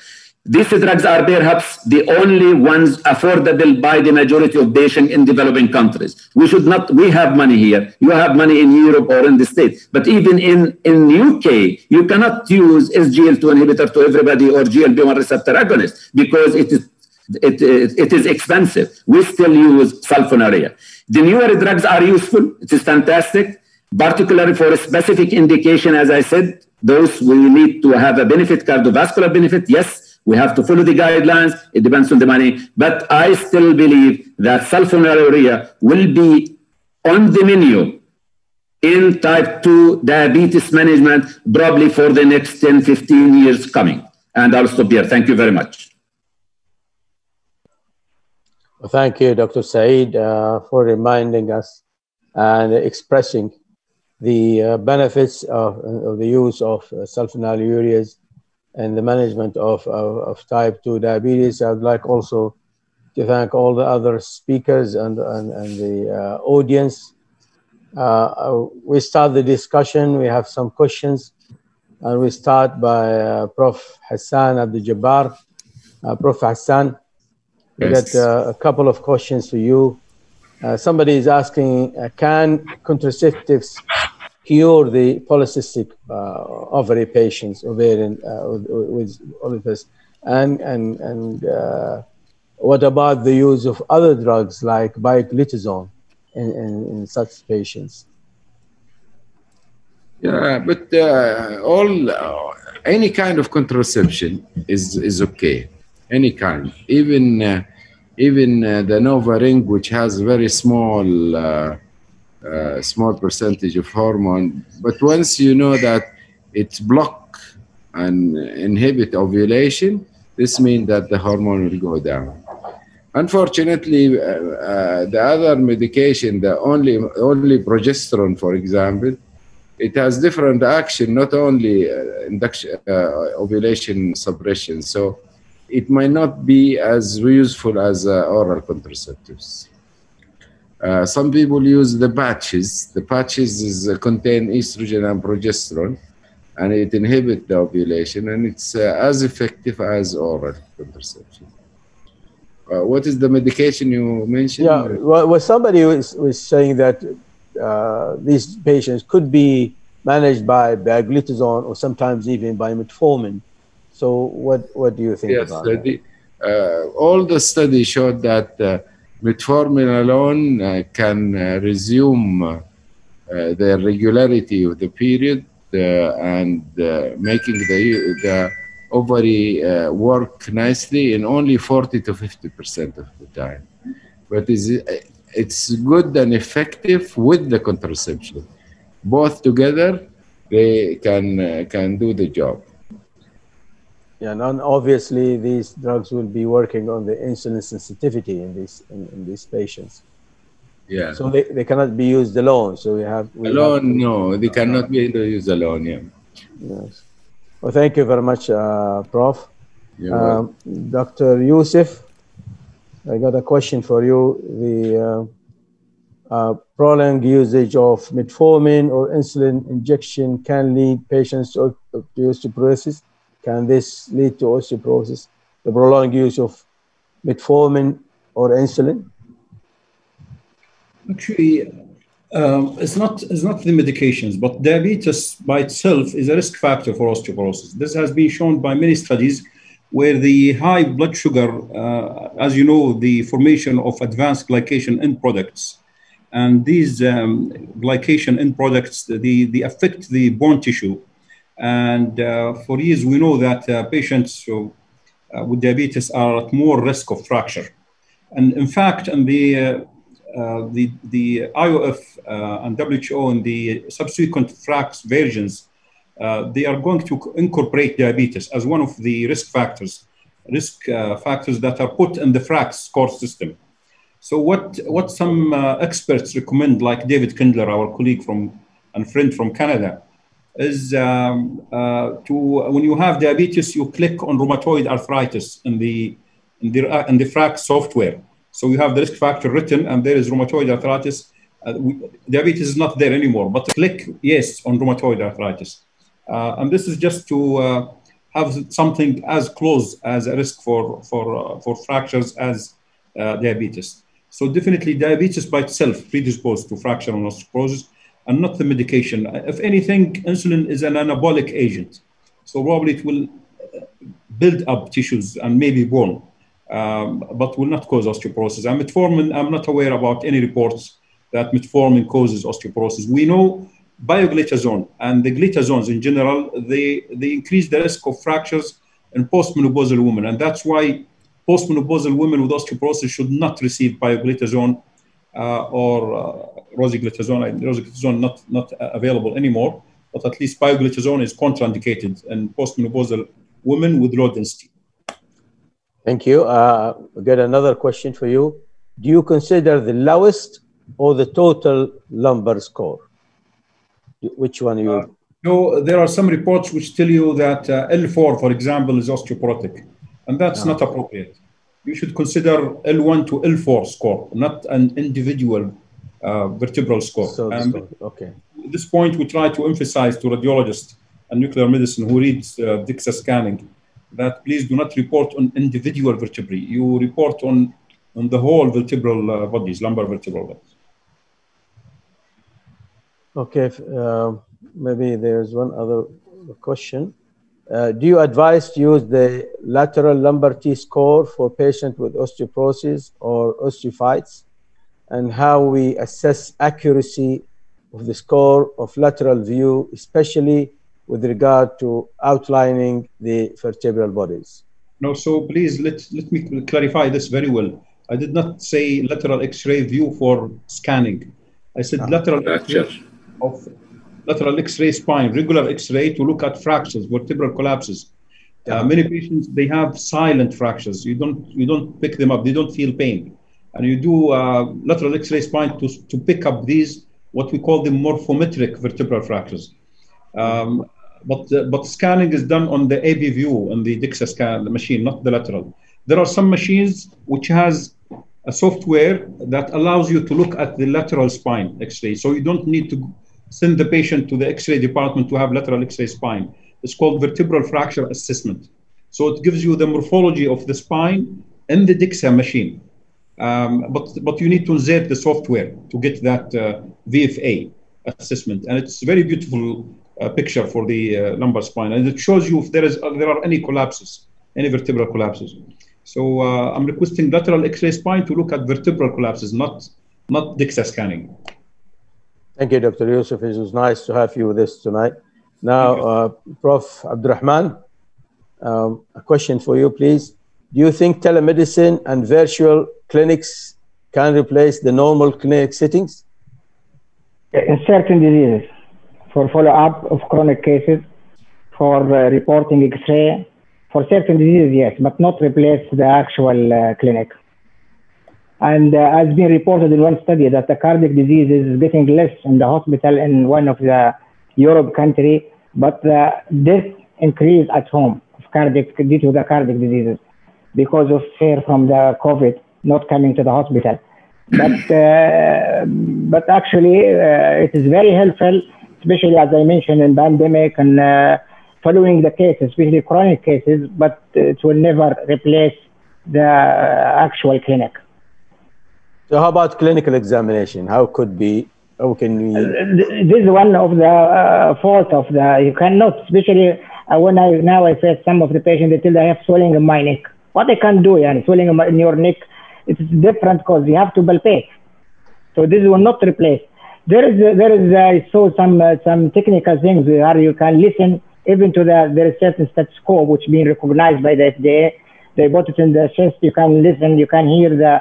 These drugs are perhaps the only ones affordable by the majority of patients in developing countries. We should not, we have money here. You have money in Europe or in the States. But even in, in UK, you cannot use SGL2 inhibitor to everybody or GLP-1 receptor agonist because it is it, it, it is expensive. We still use sulfonylurea. The newer drugs are useful. It is fantastic, particularly for a specific indication, as I said, those we need to have a benefit, cardiovascular benefit. Yes, we have to follow the guidelines. It depends on the money. But I still believe that sulfonylurea will be on the menu in type 2 diabetes management probably for the next 10, 15 years coming. And I'll stop here. Thank you very much. Thank you, Dr. Saeed, uh, for reminding us and expressing the uh, benefits of, of, the use of uh, sulfonylureas and the management of, of, of, type 2 diabetes. I'd like also to thank all the other speakers and, and, and the uh, audience. Uh, we start the discussion. We have some questions. And we start by uh, Prof. Hassan Abdul Jabbar. Uh, Prof. Hassan, we yes. got uh, a couple of questions for you. Uh, somebody is asking, can contraceptives cure the polycystic uh, ovary patients, ovarian uh, with this, and and and uh, what about the use of other drugs like pioglitazone in, in, in such patients? Yeah, but uh, all uh, any kind of contraception is is okay, any kind, even uh, even uh, the NuvaRing, which has very small, uh, uh, small percentage of hormone. But once you know that it block and inhibit ovulation, this means that the hormone will go down. Unfortunately, uh, uh, the other medication, the only only progesterone, for example, it has different action, not only induction, ovulation suppression. So it might not be as useful as uh, oral contraceptives. Uh, some people use the patches. The patches is, uh, contain estrogen and progesterone, and it inhibits the ovulation, and it's uh, as effective as oral contraception. Uh, what is the medication you mentioned? Yeah, well, well somebody was, was saying that uh, these patients could be managed by pioglitazone or sometimes even by metformin. So, what, what do you think yes, about the, uh, all the studies showed that uh, metformin alone uh, can uh, resume uh, the regularity of the period and making the, the ovary uh, work nicely in only 40 to 50 percent of the time. But it's, it's good and effective with the contraception. Both together, they can uh, can do the job. Yeah, and obviously these drugs will be working on the insulin sensitivity in these in, in these patients. Yeah. So they, they cannot be used alone. So we have we alone. have to, no, they cannot be used alone. Yeah. Yes. Well, thank you very much, uh, Prof. You're. Um, Dr. Yusuf, I got a question for you. The uh, uh, prolonged usage of metformin or insulin injection can lead patients to, to osteoporosis. Can this lead to osteoporosis? The prolonged use of metformin or insulin? Actually, um, it's not it's not the medications, but diabetes by itself is a risk factor for osteoporosis. This has been shown by many studies where the high blood sugar, uh, as you know, the formation of advanced glycation end products, and these um, glycation end products, they, they affect the bone tissue. And uh, for years, we know that uh, patients uh, with diabetes are at more risk of fracture. And in fact, in the uh, uh, the, the IOF uh, and WHO and the subsequent FRAX versions, they are going to incorporate diabetes as one of the risk factors, risk factors that are put in the FRAX score system. So what, what some experts recommend, like David Kendler, our colleague from and friend from Canada, is um, uh, to when you have diabetes, you click on rheumatoid arthritis in the in the in the FRAX software. So you have the risk factor written, and there is rheumatoid arthritis. Uh, we, diabetes is not there anymore, but click yes on rheumatoid arthritis. Uh, and this is just to uh, have something as close as a risk for, for, uh, for fractures as uh, diabetes. So definitely diabetes by itself predisposed to fracture and osteoporosis and not the medication. If anything, insulin is an anabolic agent. So probably it will uh, build up tissues and maybe bone um, but will not cause osteoporosis. And metformin, I'm not aware about any reports that metformin causes osteoporosis. We know pioglitazone and the glitazones in general, they, they increase the risk of fractures in postmenopausal women. And that's why postmenopausal women with osteoporosis should not receive pioglitazone uh, or uh, rosiglitazone. Rosiglitazone not, not available anymore, but at least pioglitazone is contraindicated in postmenopausal women with low density. Thank you. Uh, got another question for you. Do you consider the lowest or the total lumbar score? Which one you? Uh, no, there are some reports which tell you that uh, L4, for example, is osteoporotic, and that's No. not appropriate. You should consider L1 to L4 score, not an individual uh, vertebral score. So score. Okay. at this point, we try to emphasize to radiologists and nuclear medicine who reads uh, DEXA scanning that please do not report on individual vertebrae. You report on, on the whole vertebral uh, bodies, lumbar vertebral bodies. Okay. Uh, maybe there's one other question. Uh, do you advise to use the lateral lumbar T score for patient with osteoporosis or osteophytes? And how we assess accuracy of the score of lateral view, especially with regard to outlining the vertebral bodies? No, so please let, let me clarify this very well. I did not say lateral X-ray view for scanning. I said lateral X-ray of lateral X-ray spine, regular X-ray to look at fractures, vertebral collapses. Uh, many patients they have silent fractures. You don't you don't pick them up. They don't feel pain, and you do uh, lateral X-ray spine to to pick up these what we call the morphometric vertebral fractures. Um, but uh, but scanning is done on the AV view on the DEXA scan the machine, not the lateral. There are some machines which has a software that allows you to look at the lateral spine X-ray, so you don't need to send the patient to the X-ray department to have lateral X-ray spine. It's called vertebral fracture assessment. So it gives you the morphology of the spine in the DEXA machine. Um, but but you need to insert the software to get that uh, VFA assessment, and it's very beautiful uh, picture for the uh, lumbar spine, and it shows you if there is uh, there are any collapses, any vertebral collapses. So uh, I'm requesting lateral X-ray spine to look at vertebral collapses, not not DEXA scanning. Thank you, Dr. Yusuf. It was nice to have you with us tonight. Now, uh, Prof. Abdurrahman, um, a question for you, please. Do you think telemedicine and virtual clinics can replace the normal clinic settings? in certain diseases for follow-up of chronic cases, for uh, reporting X-ray, for certain diseases, yes, but not replace the actual uh, clinic. And uh, has been reported in one study that the cardiac disease is getting less in the hospital in one of the Europe country, but the death increase at home of cardiac due to the cardiac diseases because of fear from the COVID not coming to the hospital. (coughs) But uh, but actually, uh, it is very helpful, especially as I mentioned in pandemic and uh, following the cases, especially chronic cases. But it will never replace the actual clinic. So, how about clinical examination? How could be? How can we? This is one of the uh, fault of the. You cannot, especially uh, when I now I face some of the patients they tell they have swelling in my neck. What I can do, yani swelling in, my, in your neck, it's different because you have to palpate. So this will not replace. There is there is I saw some uh, some technical things where you can listen even to the there is certain stethoscope which being recognized by the FDA. They put it in the chest. You can listen. You can hear the uh,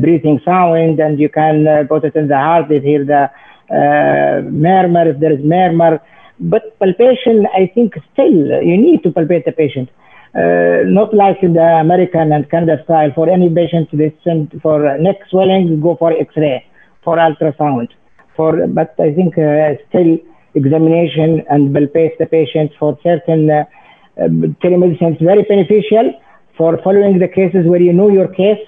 breathing sound, and you can uh, put it in the heart. You hear the uh, murmur if there is murmur. But palpation, I think, still you need to palpate the patient. Uh, not like in the American and Canada style. For any patient, they send for neck swelling, go for X-ray, for ultrasound. For but I think uh, still examination and palpate the patient for certain uh, telemedicine is very beneficial for following the cases where you know your case,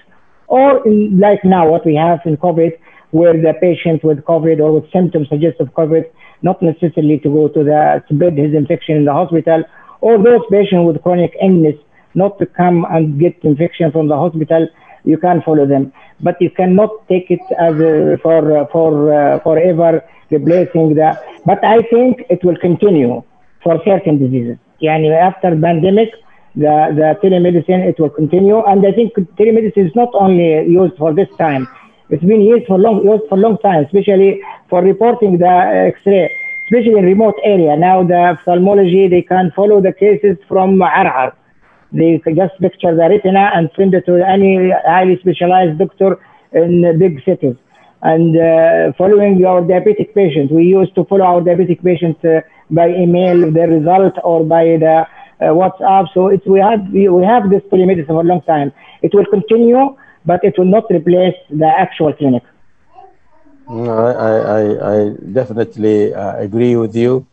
or in, like now what we have in COVID, where the patient with COVID or with symptoms suggestive of COVID, not necessarily to go to the spread his infection in the hospital, or those patients with chronic illness, not to come and get infection from the hospital, you can follow them. But you cannot take it as a, for, for uh, forever replacing the, but I think it will continue for certain diseases. Yani after pandemic, the, the telemedicine, it will continue. And I think telemedicine is not only used for this time, it's been used for long, used for long time, especially for reporting the X-ray especially in remote area. Now the ophthalmology, they can follow the cases from Ar'ar. They just picture the retina and send it to any highly specialized doctor in big cities. And uh, following our diabetic patients, we used to follow our diabetic patients uh, by email, the result, or by the WhatsApp. So it's, we have we, we have this telemedicine for a long time. It will continue, but it will not replace the actual clinic. No, I, I, I definitely uh, agree with you,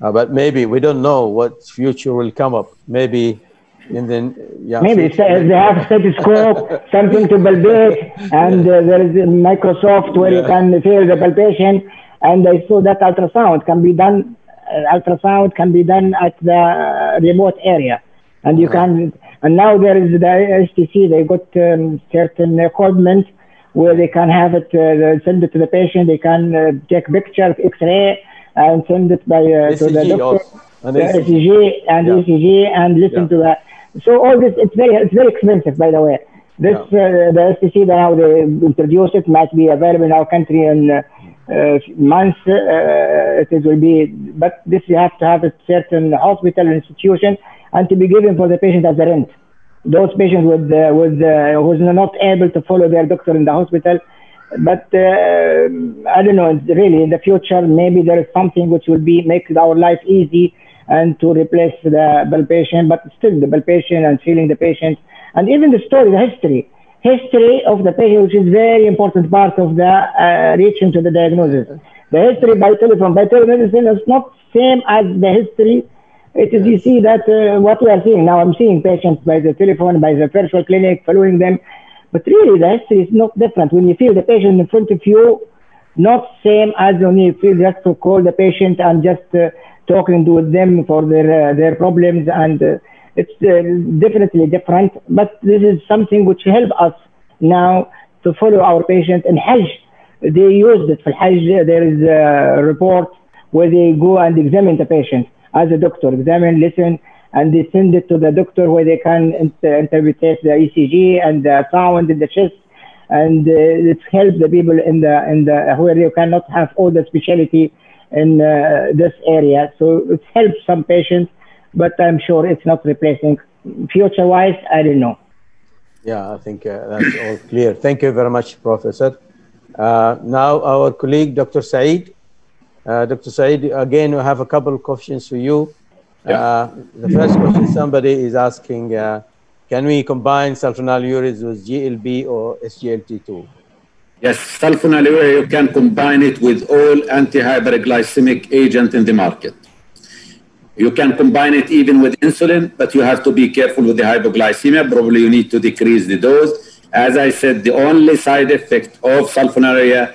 uh, but maybe we don't know what future will come up. Maybe in the yeah, maybe they have a stethoscope, (laughs) something to palpate, and uh, there is Microsoft where yeah. you can feel the palpation. And I saw that ultrasound can be done. Uh, ultrasound can be done at the remote area, and you can. And now there is the STC. They got um, certain equipment where they can have it, uh, send it to the patient. They can uh, take picture, X-ray, and send it by uh, to the doctor, the ECG and yeah. ECG, and listen yeah. to that. So all this, it's very, it's very expensive, by the way. This yeah. the STC now they introduce it might be available in our country in uh, months. Uh, it will be, but this you have to have a certain hospital institution and to be given for the patient as a rent. those patients with uh, with uh, who's not able to follow their doctor in the hospital. But uh, I don't know. Really, in the future, maybe there is something which will be make our life easy and to replace the palpation, but still the palpation and feeling the patient, and even the story, the history, history of the patient, which is very important part of the uh, reaching to the diagnosis. The history by telephone, by telemedicine is not same as the history. It is, you see that uh, what we are seeing now, I'm seeing patients by the telephone, by the virtual clinic, following them. But really, the history is not different. When you feel the patient in front of you, not same as when you feel just to call the patient and just uh, talking with them for their uh, their problems and uh, it's uh, definitely different but this is something which help us now to follow our patient in Hajj. They used it for Hajj. There is a report where they go and examine the patient as a doctor examine listen and they send it to the doctor where they can inter- interpret the ECG and the sound in the chest. And uh, it helps the people in the in the where you cannot have all the specialty in uh, this area. So it helps some patients, but I'm sure it's not replacing. Future wise, I don't know. Yeah, I think uh, that's all clear. Thank you very much, Professor. Uh, now, our colleague, Dr. Saeed. Uh, Dr. Saeed, again, we have a couple of questions for you. Uh, the first question somebody is asking uh, Can we combine sulfonylureas with GLP or SGLT2? Yes, sulfonylurea, you can combine it with all anti-hyperglycemic agent in the market. You can combine it even with insulin, but you have to be careful with the hypoglycemia. Probably you need to decrease the dose. As I said, the only side effect of sulfonylurea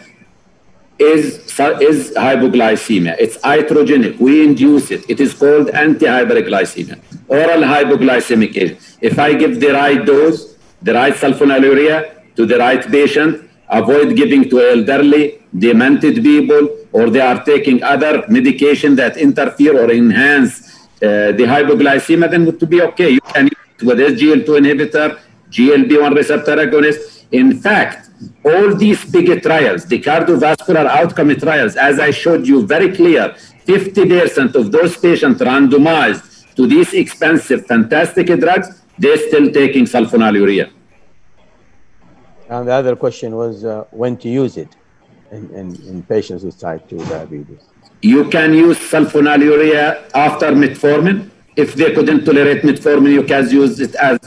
is, is hypoglycemia. It's iatrogenic. We induce it. It is called anti-hyperglycemia, oral hypoglycemic agent. If I give the right dose, the right sulfonylurea to the right patient, avoid giving to elderly, demented people, or they are taking other medication that interfere or enhance uh, the hypoglycemia, then it would be okay. You can use it with SGL2 inhibitor, GLP1 receptor agonist. In fact, all these big trials, the cardiovascular outcome trials, as I showed you very clear, 50% of those patients randomized to these expensive, fantastic drugs, they're still taking sulfonylurea. And the other question was uh, when to use it in, in, in, patients with type 2 diabetes. You can use sulfonylurea after metformin. If they couldn't tolerate metformin, you can use it as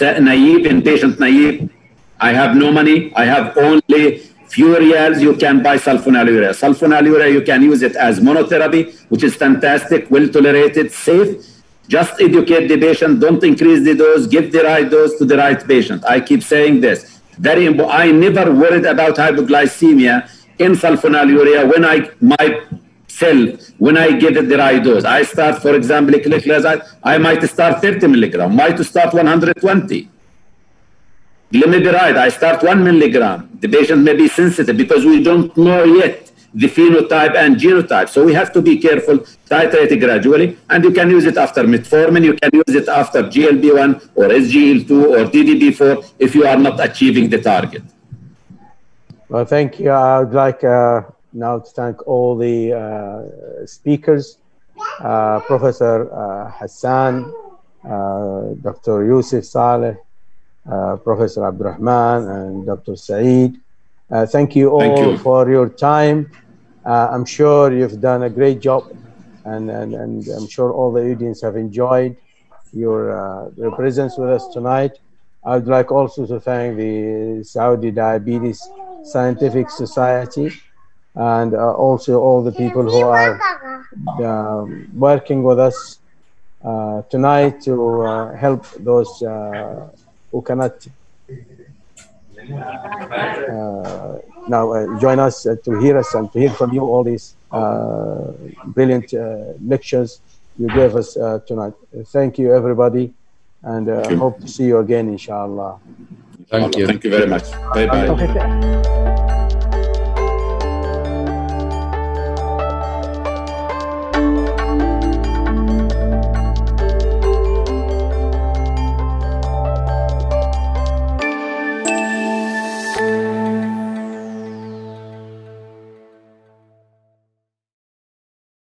naive, in patient naive. I have no money. I have only few reals. You can buy sulfonylurea. Sulfonylurea, you can use it as monotherapy, which is fantastic, well tolerated, safe. Just educate the patient. Don't increase the dose. Give the right dose to the right patient. I keep saying this very important. I never worried about hypoglycemia in sulfonylurea when I myself when I give it the right dose. I start, for example, gliclazide, I might start 30 milligram, might start 120. Let me be right. I start one milligram. The patient may be sensitive because we don't know yet the phenotype and genotype. So we have to be careful, titrate it gradually, and you can use it after metformin, you can use it after GLP1 or SGL2 or DPP4 if you are not achieving the target. Well, thank you. I would like uh, now to thank all the uh, speakers, uh, Professor uh, Hassan, uh, Dr. Yusuf Saleh, uh, Professor Abdurrahman, and Dr. Saeed. thank you all thank you. for your time. Uh, I'm sure you've done a great job, and, and, and I'm sure all the audience have enjoyed your, uh, your presence with us tonight. I'd like also to thank the Saudi Diabetes Scientific Society and uh, also all the people who are uh, working with us uh, tonight to uh, help those uh, who cannot uh, now uh, join us uh, to hear us and to hear from you all these brilliant lectures you gave us tonight. Thank you, everybody, and hope to see you again, inshallah. Thank you. Thank you very much. Bye bye.